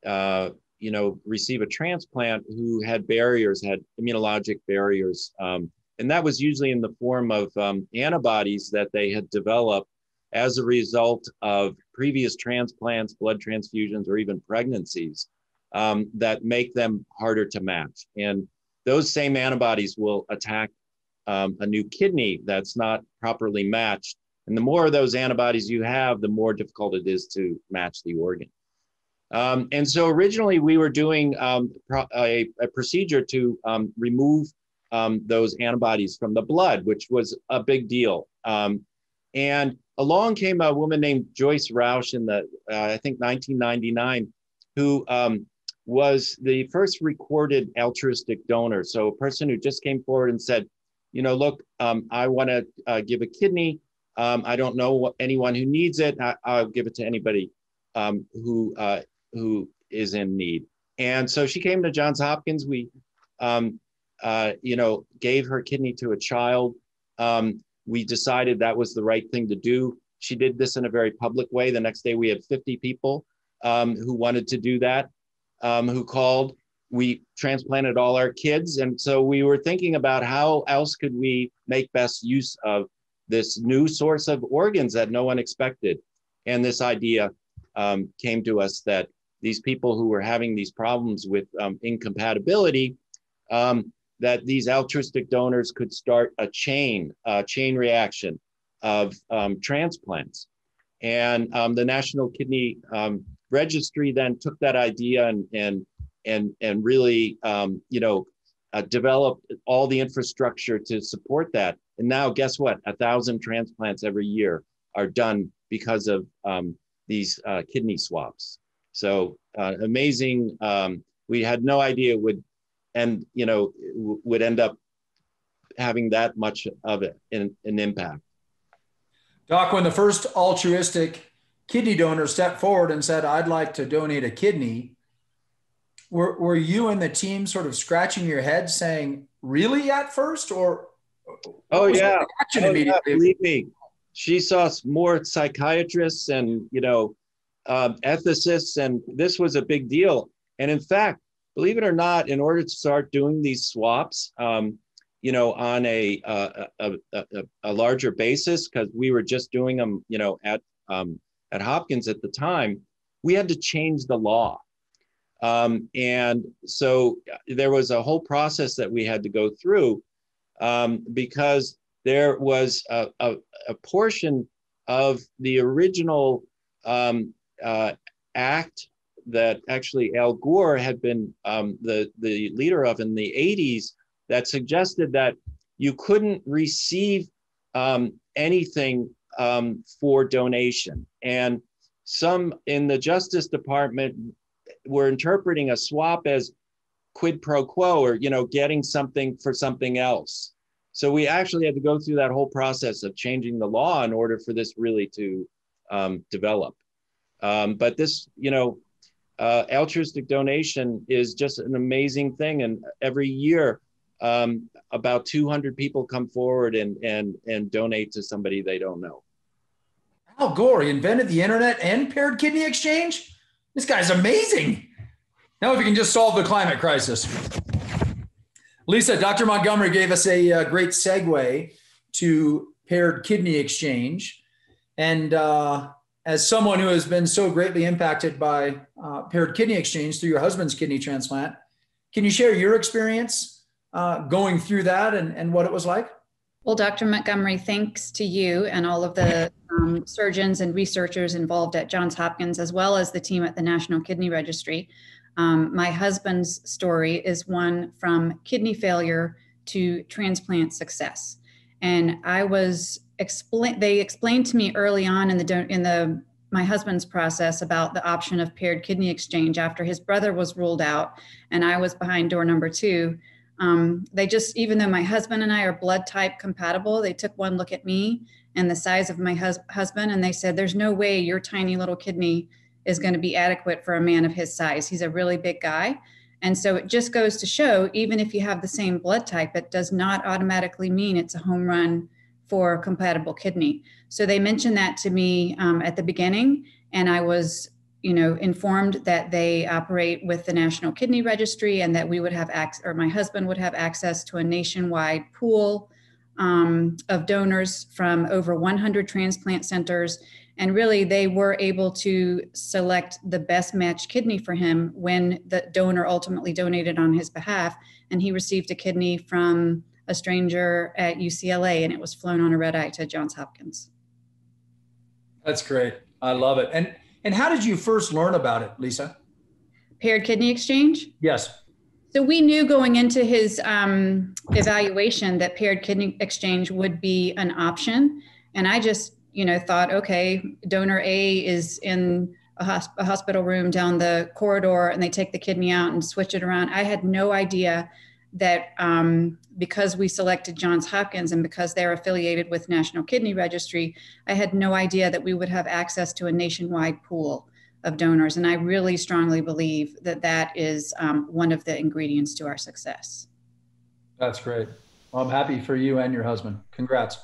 uh, you know, receive a transplant who had barriers, had immunologic barriers, um, and that was usually in the form of um, antibodies that they had developed as a result of previous transplants, blood transfusions, or even pregnancies that make them harder to match. And those same antibodies will attack um, a new kidney that's not properly matched. And the more of those antibodies you have, the more difficult it is to match the organ. Um, and so originally we were doing um, a, a, procedure to um, remove um, those antibodies from the blood, which was a big deal. Um, and along came a woman named Joyce Roush in the, uh, I think, 1999, who was the first recorded altruistic donor. So a person who just came forward and said, you know, look, um, I want to uh, give a kidney. Um, I don't know anyone who needs it. I, will give it to anybody um, who uh, who is in need. And so she came to Johns Hopkins. We, um, uh, you know, gave her kidney to a child. Um, we decided that was the right thing to do. She did this in a very public way. The next day, we had 50 people um, who wanted to do that um, who called. We transplanted all our kids. And so we were thinking about how else could we make best use of this new source of organs that no one expected. And this idea um, came to us that these people who were having these problems with um, incompatibility, um, that these altruistic donors could start a chain, a chain reaction of um, transplants. And um, the National Kidney um, registry then took that idea and and and and really um, you know uh, developed all the infrastructure to support that. And now, guess what? A thousand transplants every year are done because of um, these uh, kidney swaps. So uh, amazing. Um, we had no idea it would, and you know, would end up having that much of it in, an impact. Doc, when the first altruistic kidney donor stepped forward and said, "I'd like to donate a kidney," were were you and the team sort of scratching your head, saying, "Really?" At first, or oh yeah, oh, yeah, believe me, she saw more psychiatrists and you know um, ethicists, and this was a big deal. And in fact, believe it or not, in order to start doing these swaps, um, you know, on a, uh, a, a, a, larger basis, because we were just doing them, you know, at um, at Hopkins at the time, we had to change the law. Um, and so there was a whole process that we had to go through um, because there was a, a, a, portion of the original um, uh, act that actually Al Gore had been um, the, the leader of in the 80s that suggested that you couldn't receive um, anything um, for donation. And some in the Justice Department were interpreting a swap as quid pro quo or, you know, getting something for something else. So we actually had to go through that whole process of changing the law in order for this really to um, develop. Um, but this, you know, uh, altruistic donation is just an amazing thing. And every year, um, about 200 people come forward and, and, and donate to somebody they don't know. Al Gore invented the internet and paired kidney exchange. This guy's amazing. Now, if we can just solve the climate crisis. Lisa, Dr. Montgomery gave us a, a uh, great segue to paired kidney exchange. And uh, as someone who has been so greatly impacted by uh, paired kidney exchange through your husband's kidney transplant, can you share your experience uh, going through that and, and what it was like? Well, Dr. Montgomery, thanks to you and all of the um, surgeons and researchers involved at Johns Hopkins, as well as the team at the National Kidney Registry. Um, my husband's story is one from kidney failure to transplant success. And I was explain they explained to me early on in the in the my husband's process about the option of paired kidney exchange after his brother was ruled out and I was behind door number two um, they just, even though my husband and I are blood type compatible, they took one look at me and the size of my hus- husband and they said, There's no way your tiny little kidney is going to be adequate for a man of his size. He's a really big guy. And so it just goes to show, even if you have the same blood type, it does not automatically mean it's a home run for compatible kidney. So they mentioned that to me um, at the beginning, and I was you know, informed that they operate with the National Kidney Registry and that we would have access, or my husband would have access to a nationwide pool um, of donors from over 100 transplant centers. And really, they were able to select the best matched kidney for him when the donor ultimately donated on his behalf. And he received a kidney from a stranger at UCLA, and it was flown on a red eye to Johns Hopkins. That's great. I love it. And and how did you first learn about it, Lisa? Paired kidney exchange? Yes. So we knew going into his um, evaluation that paired kidney exchange would be an option. And I just, you know, thought, okay, donor A is in a, hosp- a hospital room down the corridor and they take the kidney out and switch it around. I had no idea that um, because we selected Johns Hopkins and because they're affiliated with National Kidney Registry, I had no idea that we would have access to a nationwide pool of donors. And I really strongly believe that that is um, one of the ingredients to our success. That's great. Well, I'm happy for you and your husband. Congrats.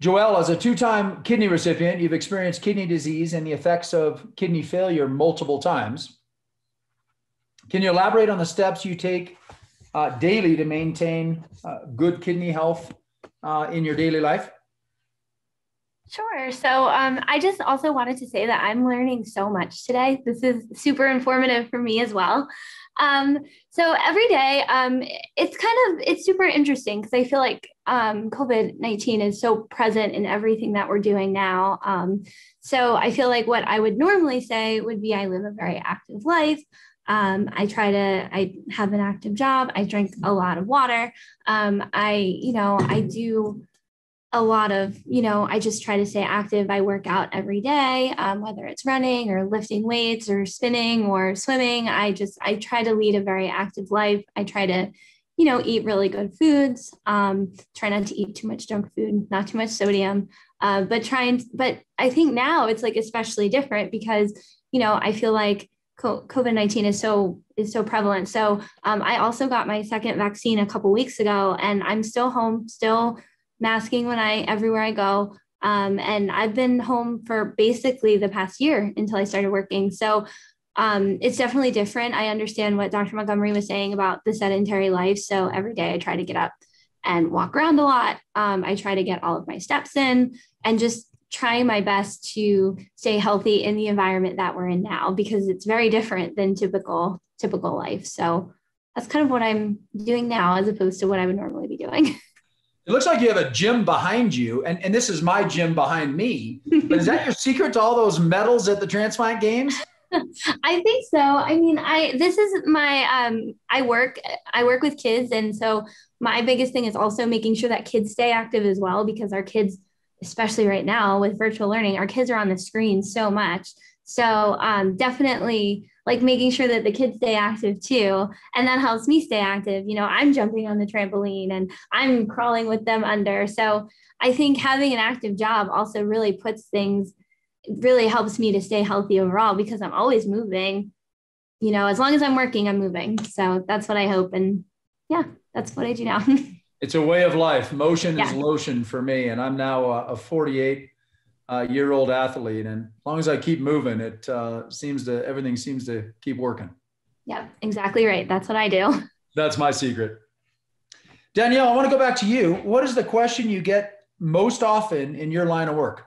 Joelle, as a two time kidney recipient, you've experienced kidney disease and the effects of kidney failure multiple times. Can you elaborate on the steps you take uh, daily to maintain uh, good kidney health uh, in your daily life? Sure. So um, I just also wanted to say that I'm learning so much today. This is super informative for me as well. Um, so every day, um, it's kind of it's super interesting because I feel like um, COVID nineteen is so present in everything that we're doing now. Um, so I feel like what I would normally say would be I live a very active life. Um, I try to, I have an active job. I drink a lot of water. Um, I, you know, I do a lot of, you know, I just try to stay active. I work out every day, um, whether it's running or lifting weights or spinning or swimming. I just, I try to lead a very active life. I try to, you know, eat really good foods, um, try not to eat too much junk food, not too much sodium, uh, but try and, but I think now it's like especially different because, you know, I feel like COVID nineteen is so is so prevalent. So um, I also got my second vaccine a couple weeks ago, and I'm still home, still masking when I everywhere I go. Um, and I've been home for basically the past year until I started working. So um, it's definitely different. I understand what Dr. Montgomery was saying about the sedentary life. So every day I try to get up and walk around a lot. Um, I try to get all of my steps in and just trying my best to stay healthy in the environment that we're in now because it's very different than typical typical life. So that's kind of what I'm doing now as opposed to what I would normally be doing. It looks like you have a gym behind you, and, and this is my gym behind me. But is that your secret to all those medals at the transplant games? I think so. I mean, I this is my um I work I work with kids and so my biggest thing is also making sure that kids stay active as well because our kids especially right now with virtual learning, our kids are on the screen so much. So um, definitely like making sure that the kids stay active too. And that helps me stay active. You know, I'm jumping on the trampoline and I'm crawling with them under. So I think having an active job also really puts things, really helps me to stay healthy overall because I'm always moving. You know, as long as I'm working, I'm moving. So that's what I hope. And yeah, that's what I do now. it's a way of life. Motion yeah. is lotion for me, and I'm now a, a 48 uh, year old athlete, and as long as I keep moving, it uh, seems to everything seems to keep working. Yeah, exactly right. That's what I do. That's my secret. Danielle, I want to go back to you. What is the question you get most often in your line of work?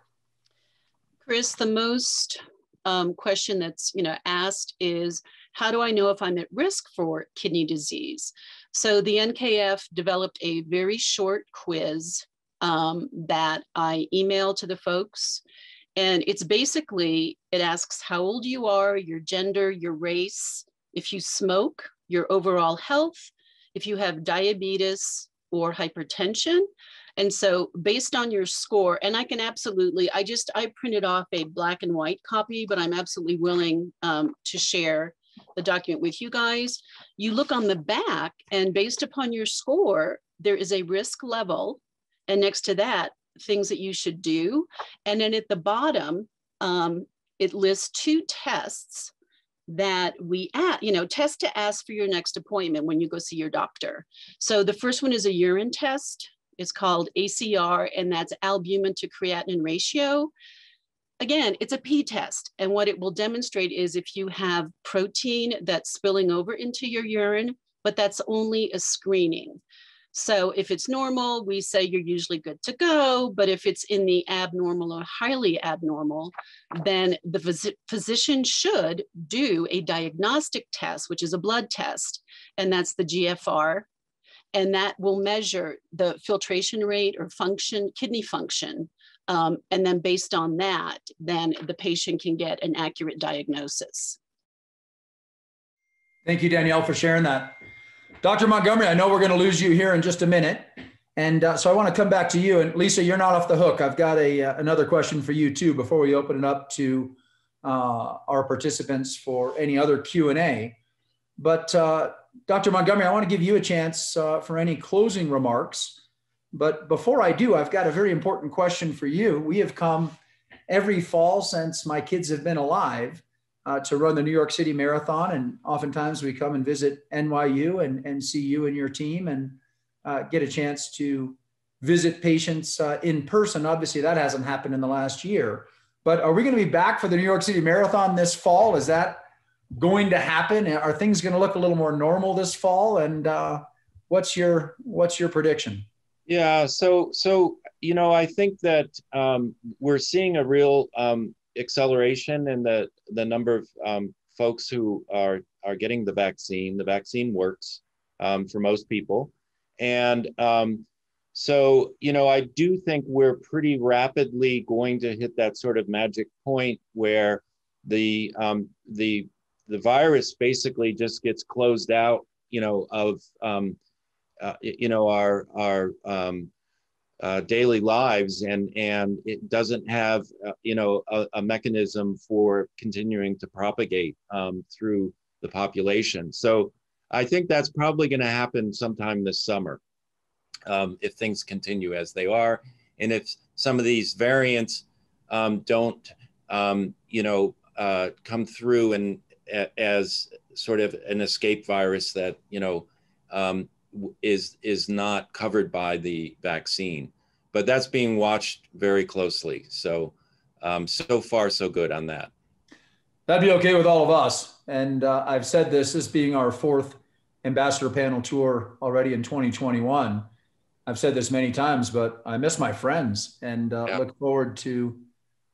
Chris, the most um, question that's you know asked is how do I know if I'm at risk for kidney disease? So the NKF developed a very short quiz um, that I email to the folks. And it's basically, it asks how old you are, your gender, your race, if you smoke, your overall health, if you have diabetes or hypertension. And so based on your score, and I can absolutely, I just, I printed off a black and white copy, but I'm absolutely willing um, to share the document with you guys, you look on the back and based upon your score, there is a risk level. And next to that, things that you should do. And then at the bottom, um, it lists two tests that we add, you know, test to ask for your next appointment when you go see your doctor. So the first one is a urine test. It's called ACR, and that's albumin to creatinine ratio again, it's a P test. And what it will demonstrate is if you have protein that's spilling over into your urine, but that's only a screening. So if it's normal, we say you're usually good to go. But if it's in the abnormal or highly abnormal, then the phys physician should do a diagnostic test, which is a blood test, and that's the GFR. And that will measure the filtration rate or function, kidney function um, and then based on that, then the patient can get an accurate diagnosis. Thank you, Danielle, for sharing that. Dr. Montgomery, I know we're going to lose you here in just a minute. And uh, so I want to come back to you. And Lisa, you're not off the hook. I've got a, uh, another question for you too before we open it up to uh, our participants for any other Q&A. But uh, Dr. Montgomery, I want to give you a chance uh, for any closing remarks but before I do, I've got a very important question for you. We have come every fall since my kids have been alive uh, to run the New York City Marathon. And oftentimes we come and visit NYU and, and see you and your team and uh, get a chance to visit patients uh, in person. Obviously, that hasn't happened in the last year. But are we going to be back for the New York City Marathon this fall? Is that going to happen? Are things going to look a little more normal this fall? And uh, what's your what's your prediction? Yeah, so so you know, I think that um, we're seeing a real um, acceleration in the the number of um, folks who are are getting the vaccine. The vaccine works um, for most people, and um, so you know, I do think we're pretty rapidly going to hit that sort of magic point where the um, the the virus basically just gets closed out, you know, of uh, you know, our our um, uh, daily lives and and it doesn't have uh, you know a, a, mechanism for continuing to propagate um, through the population. So i think that's probably going to happen sometime this summer um, if things continue as they are. And if some of these variants um, don't um, you know uh, come through and as sort of an escape virus that you know um, is is not covered by the vaccine. But that's being watched very closely. So um, so far so good on that. That'd be okay with all of us. And uh, I've said this, this being our fourth ambassador panel tour already in 2021. I've said this many times, but I miss my friends and uh, yeah. look forward to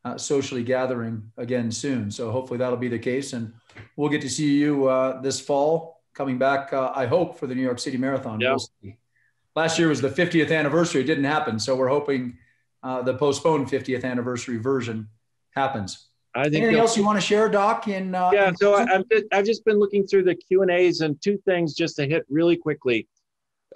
uh, socially gathering again soon. So hopefully that'll be the case, and we'll get to see you uh, this fall coming back. Uh, I hope for the New York City Marathon. Yeah. We'll Last year was the 50th anniversary. It didn't happen, so we're hoping uh, the postponed 50th anniversary version happens. I think anything else you want to share, Doc? In uh, yeah, so I, I've just, I've just been looking through the Q and A's and two things just to hit really quickly.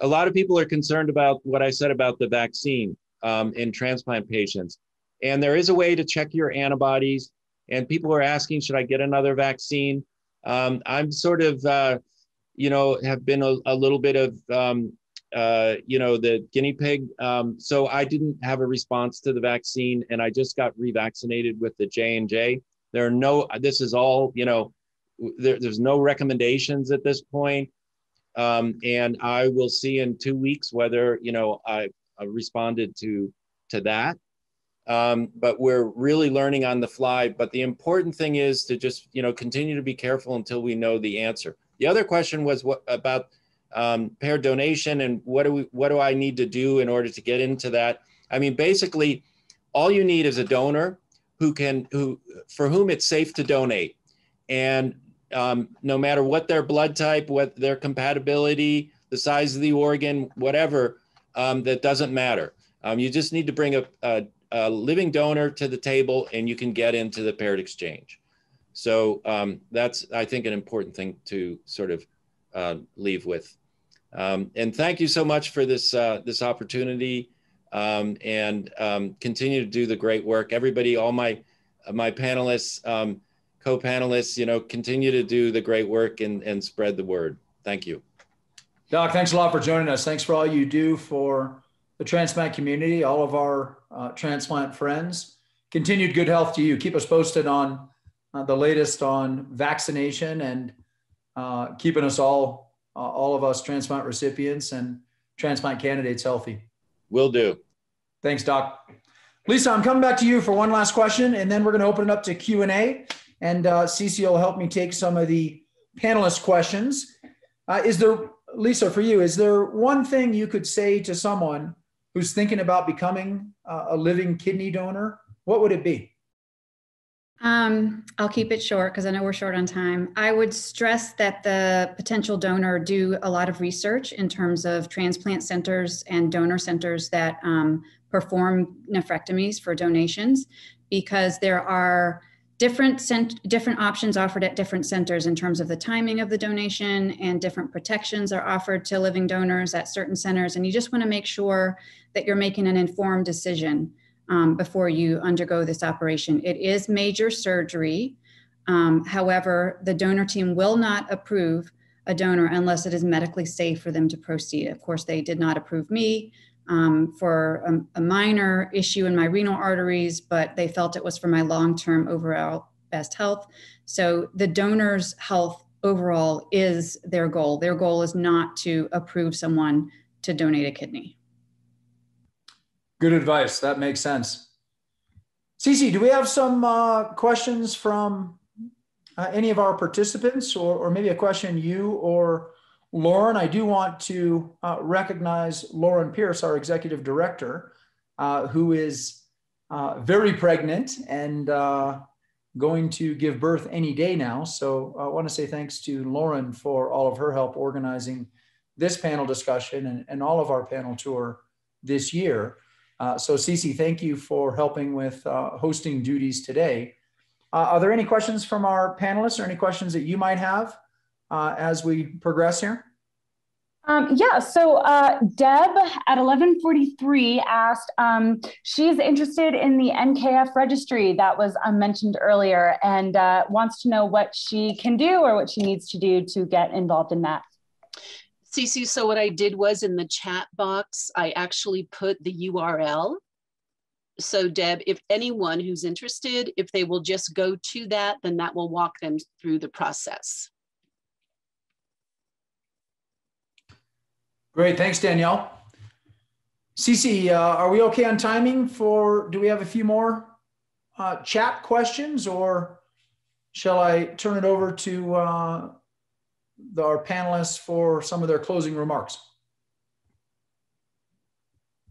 A lot of people are concerned about what I said about the vaccine um, in transplant patients. And there is a way to check your antibodies. And people are asking, should I get another vaccine? Um, I'm sort of, uh, you know, have been a, a little bit of, um, uh, you know, the guinea pig. Um, so I didn't have a response to the vaccine, and I just got revaccinated with the J and J. There are no. This is all. You know, there, there's no recommendations at this point. Um, and I will see in two weeks whether you know I, I responded to to that um, but we're really learning on the fly. But the important thing is to just you know continue to be careful until we know the answer. The other question was what about um, donation and what do we what do I need to do in order to get into that? I mean, basically, all you need is a donor who can who for whom it's safe to donate, and um, no matter what their blood type, what their compatibility, the size of the organ, whatever, um, that doesn't matter. Um, you just need to bring a, a, a living donor to the table and you can get into the paired exchange. So um, that's, I think, an important thing to sort of uh, leave with. Um, and thank you so much for this, uh, this opportunity um, and um, continue to do the great work. Everybody, all my, my panelists, um, co-panelists, you know, continue to do the great work and, and spread the word. Thank you. Doc, thanks a lot for joining us. Thanks for all you do for the transplant community, all of our uh, transplant friends. Continued good health to you. Keep us posted on uh, the latest on vaccination and uh, keeping us all, uh, all of us transplant recipients and transplant candidates healthy. Will do. Thanks, Doc. Lisa, I'm coming back to you for one last question, and then we're going to open it up to Q and A. And uh, Cece will help me take some of the panelist questions. Uh, is there, Lisa, for you, is there one thing you could say to someone who's thinking about becoming a living kidney donor, what would it be? Um, I'll keep it short because I know we're short on time. I would stress that the potential donor do a lot of research in terms of transplant centers and donor centers that um, perform nephrectomies for donations because there are different cent- different options offered at different centers in terms of the timing of the donation and different protections are offered to living donors at certain centers and you just want to make sure that you're making an informed decision um, before you undergo this operation it is major surgery um, however the donor team will not approve a donor unless it is medically safe for them to proceed of course they did not approve me um, for a, a, minor issue in my renal arteries, but they felt it was for my long term overall best health. So the donor's health overall is their goal. Their goal is not to approve someone to donate a kidney. Good advice. That makes sense. Cece, do we have some uh, questions from uh, any of our participants, or, or maybe a question you or Lauren, I do want to uh, recognize Lauren Pierce, our executive director, uh, who is uh, very pregnant and uh, going to give birth any day now. So I want to say thanks to Lauren for all of her help organizing this panel discussion and, and all of our panel tour this year. Uh, so Cece, thank you for helping with uh, hosting duties today. are there any questions from our panelists or any questions that you might have? uh, as we progress here? Um, yeah, so uh, Deb at 1143 asked, um, she's interested in the NKF registry that was uh, mentioned earlier and uh, wants to know what she can do or what she needs to do to get involved in that. Cece, so what I did was in the chat box, I actually put the URL. So Deb, if anyone who's interested, if they will just go to that, then that will walk them through the process. Great, thanks, Danielle. Cece, uh, are we okay on timing for, do we have a few more uh, chat questions or shall I turn it over to uh, our panelists for some of their closing remarks?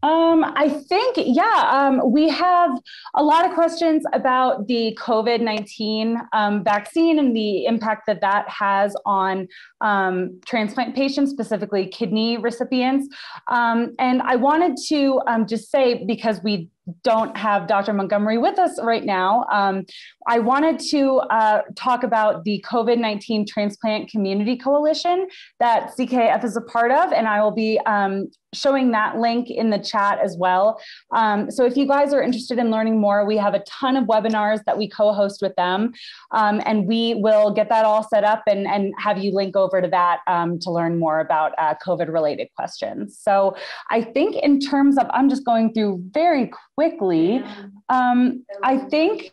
Um, I think, yeah, um, we have a lot of questions about the COVID 19 um, vaccine and the impact that that has on um, transplant patients, specifically kidney recipients. Um, and I wanted to um, just say, because we don't have Dr. Montgomery with us right now, um, I wanted to uh, talk about the COVID 19 Transplant Community Coalition that CKF is a part of, and I will be um, showing that link in the chat as well. Um, so if you guys are interested in learning more, we have a ton of webinars that we co-host with them, um, and we will get that all set up and, and have you link over to that um, to learn more about uh, COVID-related questions. So I think in terms of, I'm just going through very quickly, um, I think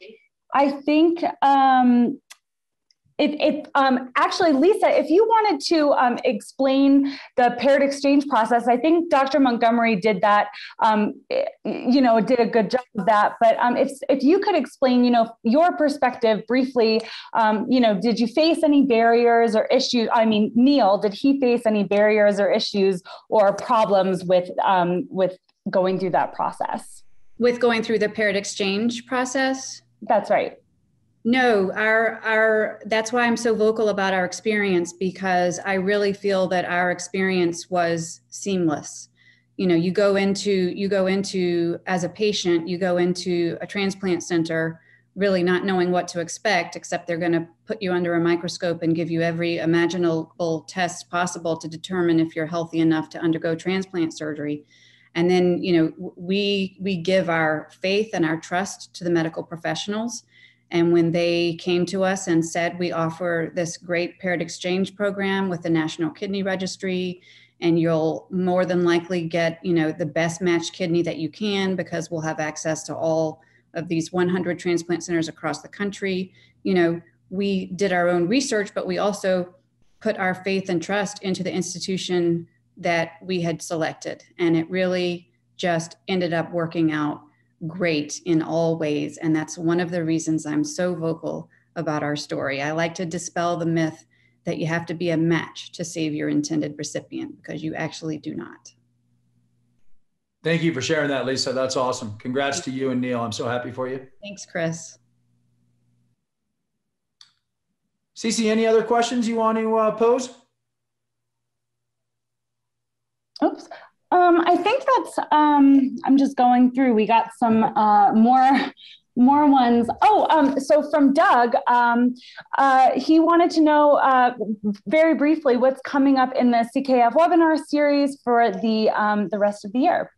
I think um, it, it um, actually, Lisa, if you wanted to um, explain the paired exchange process, I think Dr. Montgomery did that, um, you know, did a good job of that. But um, if, if you could explain, you know, your perspective briefly, um, you know, did you face any barriers or issues? I mean, Neil, did he face any barriers or issues or problems with, um, with going through that process? With going through the paired exchange process? That's right. No, our our that's why I'm so vocal about our experience because I really feel that our experience was seamless. You know, you go into you go into as a patient, you go into a transplant center really not knowing what to expect except they're going to put you under a microscope and give you every imaginable test possible to determine if you're healthy enough to undergo transplant surgery and then you know we we give our faith and our trust to the medical professionals and when they came to us and said, we offer this great paired exchange program with the National Kidney Registry, and you'll more than likely get, you know, the best matched kidney that you can because we'll have access to all of these 100 transplant centers across the country. You know, we did our own research, but we also put our faith and trust into the institution that we had selected. And it really just ended up working out great in all ways. And that's one of the reasons I'm so vocal about our story. I like to dispel the myth that you have to be a match to save your intended recipient because you actually do not. Thank you for sharing that, Lisa. That's awesome. Congrats to you and Neil. I'm so happy for you. Thanks, Chris. Cece, any other questions you want to uh, pose? Oops. Um, I think that's, um, I'm just going through, we got some uh, more more ones. Oh, um, so from Doug, um, uh, he wanted to know uh, very briefly what's coming up in the CKF webinar series for the um, the rest of the year.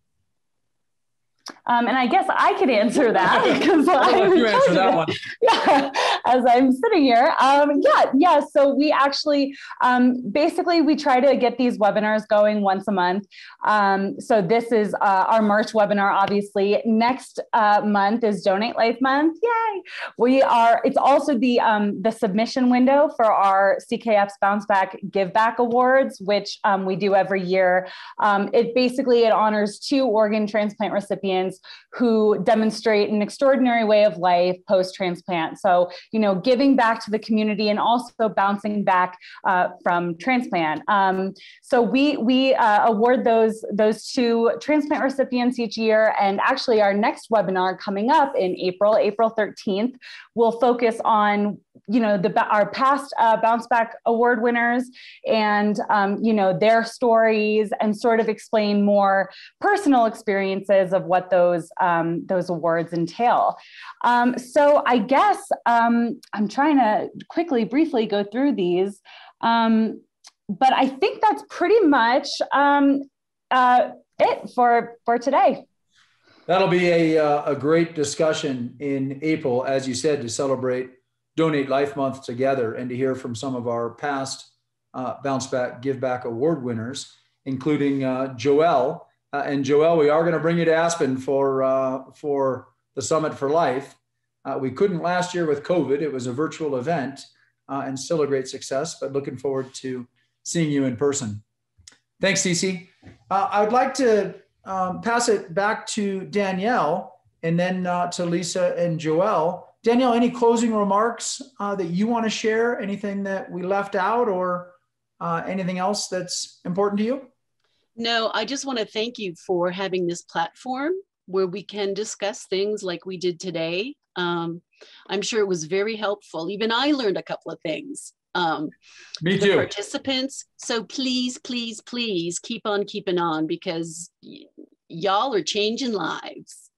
Um, and I guess I could answer that because I'm you answer that one. Yeah, as I'm sitting here. Um, yeah, yeah. So we actually, um, basically, we try to get these webinars going once a month. Um, so this is uh, our March webinar. Obviously, next uh, month is Donate Life Month. Yay! We are. It's also the um, the submission window for our CKF's Bounce Back Give Back Awards, which um, we do every year. it basically it honors two organ transplant recipients who demonstrate an extraordinary way of life post transplant. So, you know, giving back to the community and also bouncing back uh, from transplant. Um, so we we uh, award those those two transplant recipients each year, and actually our next webinar coming up in April, April 13th, will focus on you know the our past uh, bounce back award winners and um, you know their stories and sort of explain more personal experiences of what those um, those awards entail um, so i guess um, i'm trying to quickly briefly go through these um, but I think that's pretty much um, uh, it for for today. That'll be a, uh, a great discussion in April, as you said, to celebrate Donate Life Month together and to hear from some of our past uh, Bounce Back Give Back Award winners, including uh, Joelle. Uh, and Joelle, we are going to bring you to Aspen for, uh, for the Summit for Life. Uh, we couldn't last year with COVID. It was a virtual event and still a great success, but looking forward to seeing you in person. Thanks, Cece. I'd like to um, pass it back to Danielle and then uh, to Lisa and Joelle. Danielle, any closing remarks uh, that you want to share? Anything that we left out or uh, anything else that's important to you? No, I just want to thank you for having this platform where we can discuss things like we did today. Um, I'm sure it was very helpful. Even I learned a couple of things. Um, Me too. Participants. So please, please, please keep on keeping on because y'all are changing lives.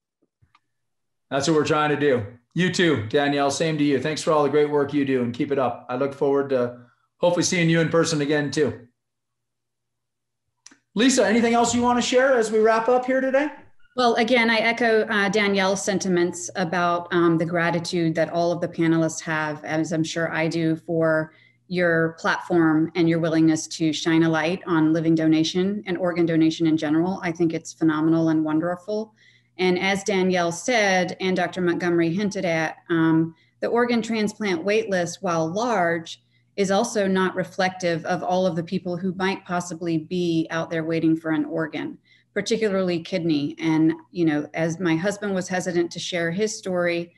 That's what we're trying to do. You too, Danielle. Same to you. Thanks for all the great work you do and keep it up. I look forward to hopefully seeing you in person again too. Lisa, anything else you want to share as we wrap up here today? Well, again, I echo uh, Danielle's sentiments about um, the gratitude that all of the panelists have, as I'm sure I do, for your platform and your willingness to shine a light on living donation and organ donation in general. I think it's phenomenal and wonderful. And as Danielle said, and Dr. Montgomery hinted at, um, the organ transplant waitlist, while large, is also not reflective of all of the people who might possibly be out there waiting for an organ, particularly kidney. And, you know, as my husband was hesitant to share his story,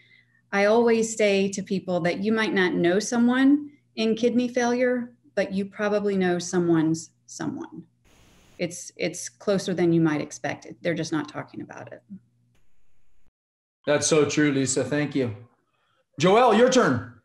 I always say to people that you might not know someone in kidney failure, but you probably know someone's someone. It's it's closer than you might expect. They're just not talking about it. That's so true, Lisa. Thank you. Joelle your turn.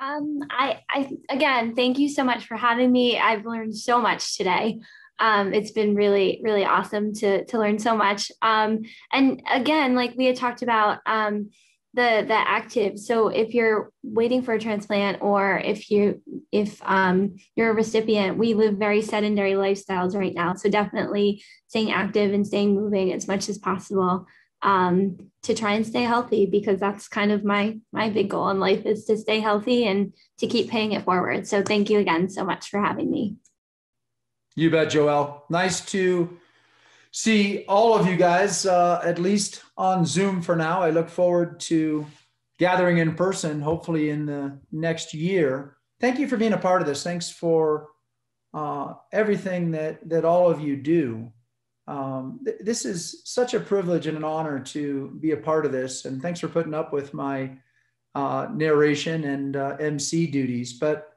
Um, I, I again, thank you so much for having me. I've learned so much today. Um, it's been really, really awesome to to learn so much. Um, and again, like we had talked about, um, the the active so if you're waiting for a transplant or if you if um, you're a recipient we live very sedentary lifestyles right now so definitely staying active and staying moving as much as possible um, to try and stay healthy because that's kind of my my big goal in life is to stay healthy and to keep paying it forward so thank you again so much for having me you bet joelle nice to see all of you guys, uh, at least on Zoom for now. I look forward to gathering in person, hopefully in the next year. Thank you for being a part of this. Thanks for uh, everything that, that all of you do. Um, th- this is such a privilege and an honor to be a part of this. And thanks for putting up with my uh, narration and uh, MC duties. But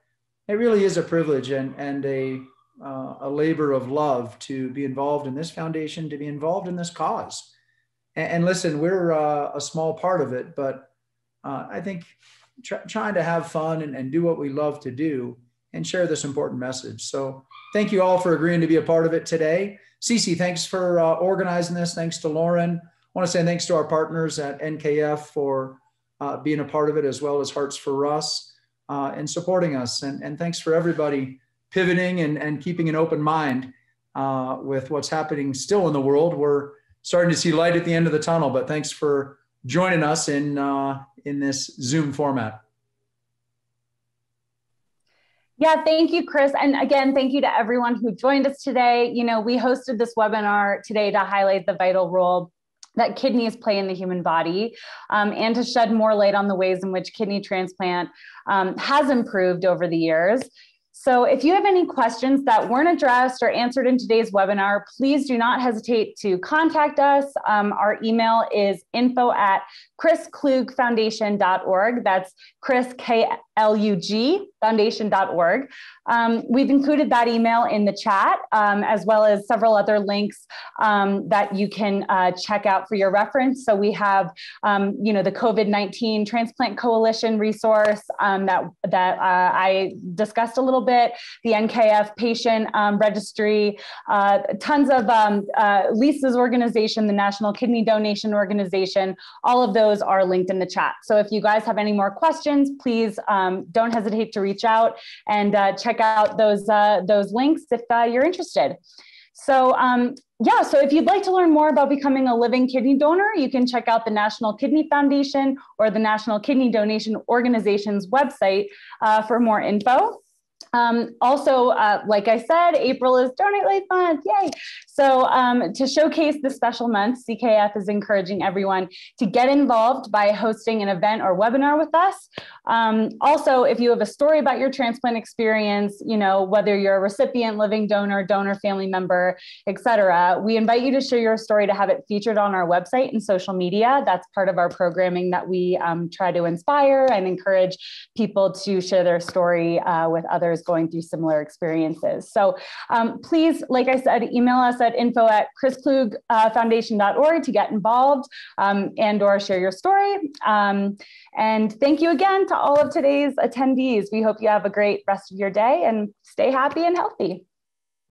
it really is a privilege and, and a uh, a labor of love to be involved in this foundation, to be involved in this cause. And, and listen, we're uh, a small part of it, but uh, I think tr- trying to have fun and, and do what we love to do and share this important message. So thank you all for agreeing to be a part of it today. Cece, thanks for uh, organizing this. Thanks to Lauren. I want to say thanks to our partners at NKF for uh, being a part of it, as well as Hearts for Russ uh, and supporting us. And, and thanks for everybody pivoting and, and keeping an open mind uh, with what's happening still in the world. We're starting to see light at the end of the tunnel, but thanks for joining us in, uh, in this Zoom format. Yeah, thank you, Chris. And again, thank you to everyone who joined us today. You know, we hosted this webinar today to highlight the vital role that kidneys play in the human body um, and to shed more light on the ways in which kidney transplant um, has improved over the years. So if you have any questions that weren't addressed or answered in today's webinar, please do not hesitate to contact us. Um, our email is info at chrisklug That's Chris, K-L-U-G, foundation.org. Um, we've included that email in the chat, um, as well as several other links um, that you can uh, check out for your reference. So we have, um, you know, the COVID-19 Transplant Coalition resource um, that, that uh, I discussed a little bit, the NKF patient um, registry, uh, tons of uh, Lisa's organization, the National Kidney Donation Organization, all of those are linked in the chat. So if you guys have any more questions, please um, don't hesitate to reach out and uh, check out those, uh, those links if uh, you're interested. So um, yeah, so if you'd like to learn more about becoming a living kidney donor, you can check out the National Kidney Foundation or the National Kidney Donation Organization's website uh, for more info. Um, also, uh, like I said, April is Donate Life Month, yay! So um, to showcase this special month, CKF is encouraging everyone to get involved by hosting an event or webinar with us. Um, also, if you have a story about your transplant experience, you know, whether you're a recipient, living donor, donor family member, etc., we invite you to share your story to have it featured on our website and social media. That's part of our programming that we um, try to inspire and encourage people to share their story uh, with others going through similar experiences. So um, please, like I said, email us at info at chrisklugfoundation.org uh, to get involved um, and or share your story. Um, and thank you again to all of today's attendees. We hope you have a great rest of your day and stay happy and healthy.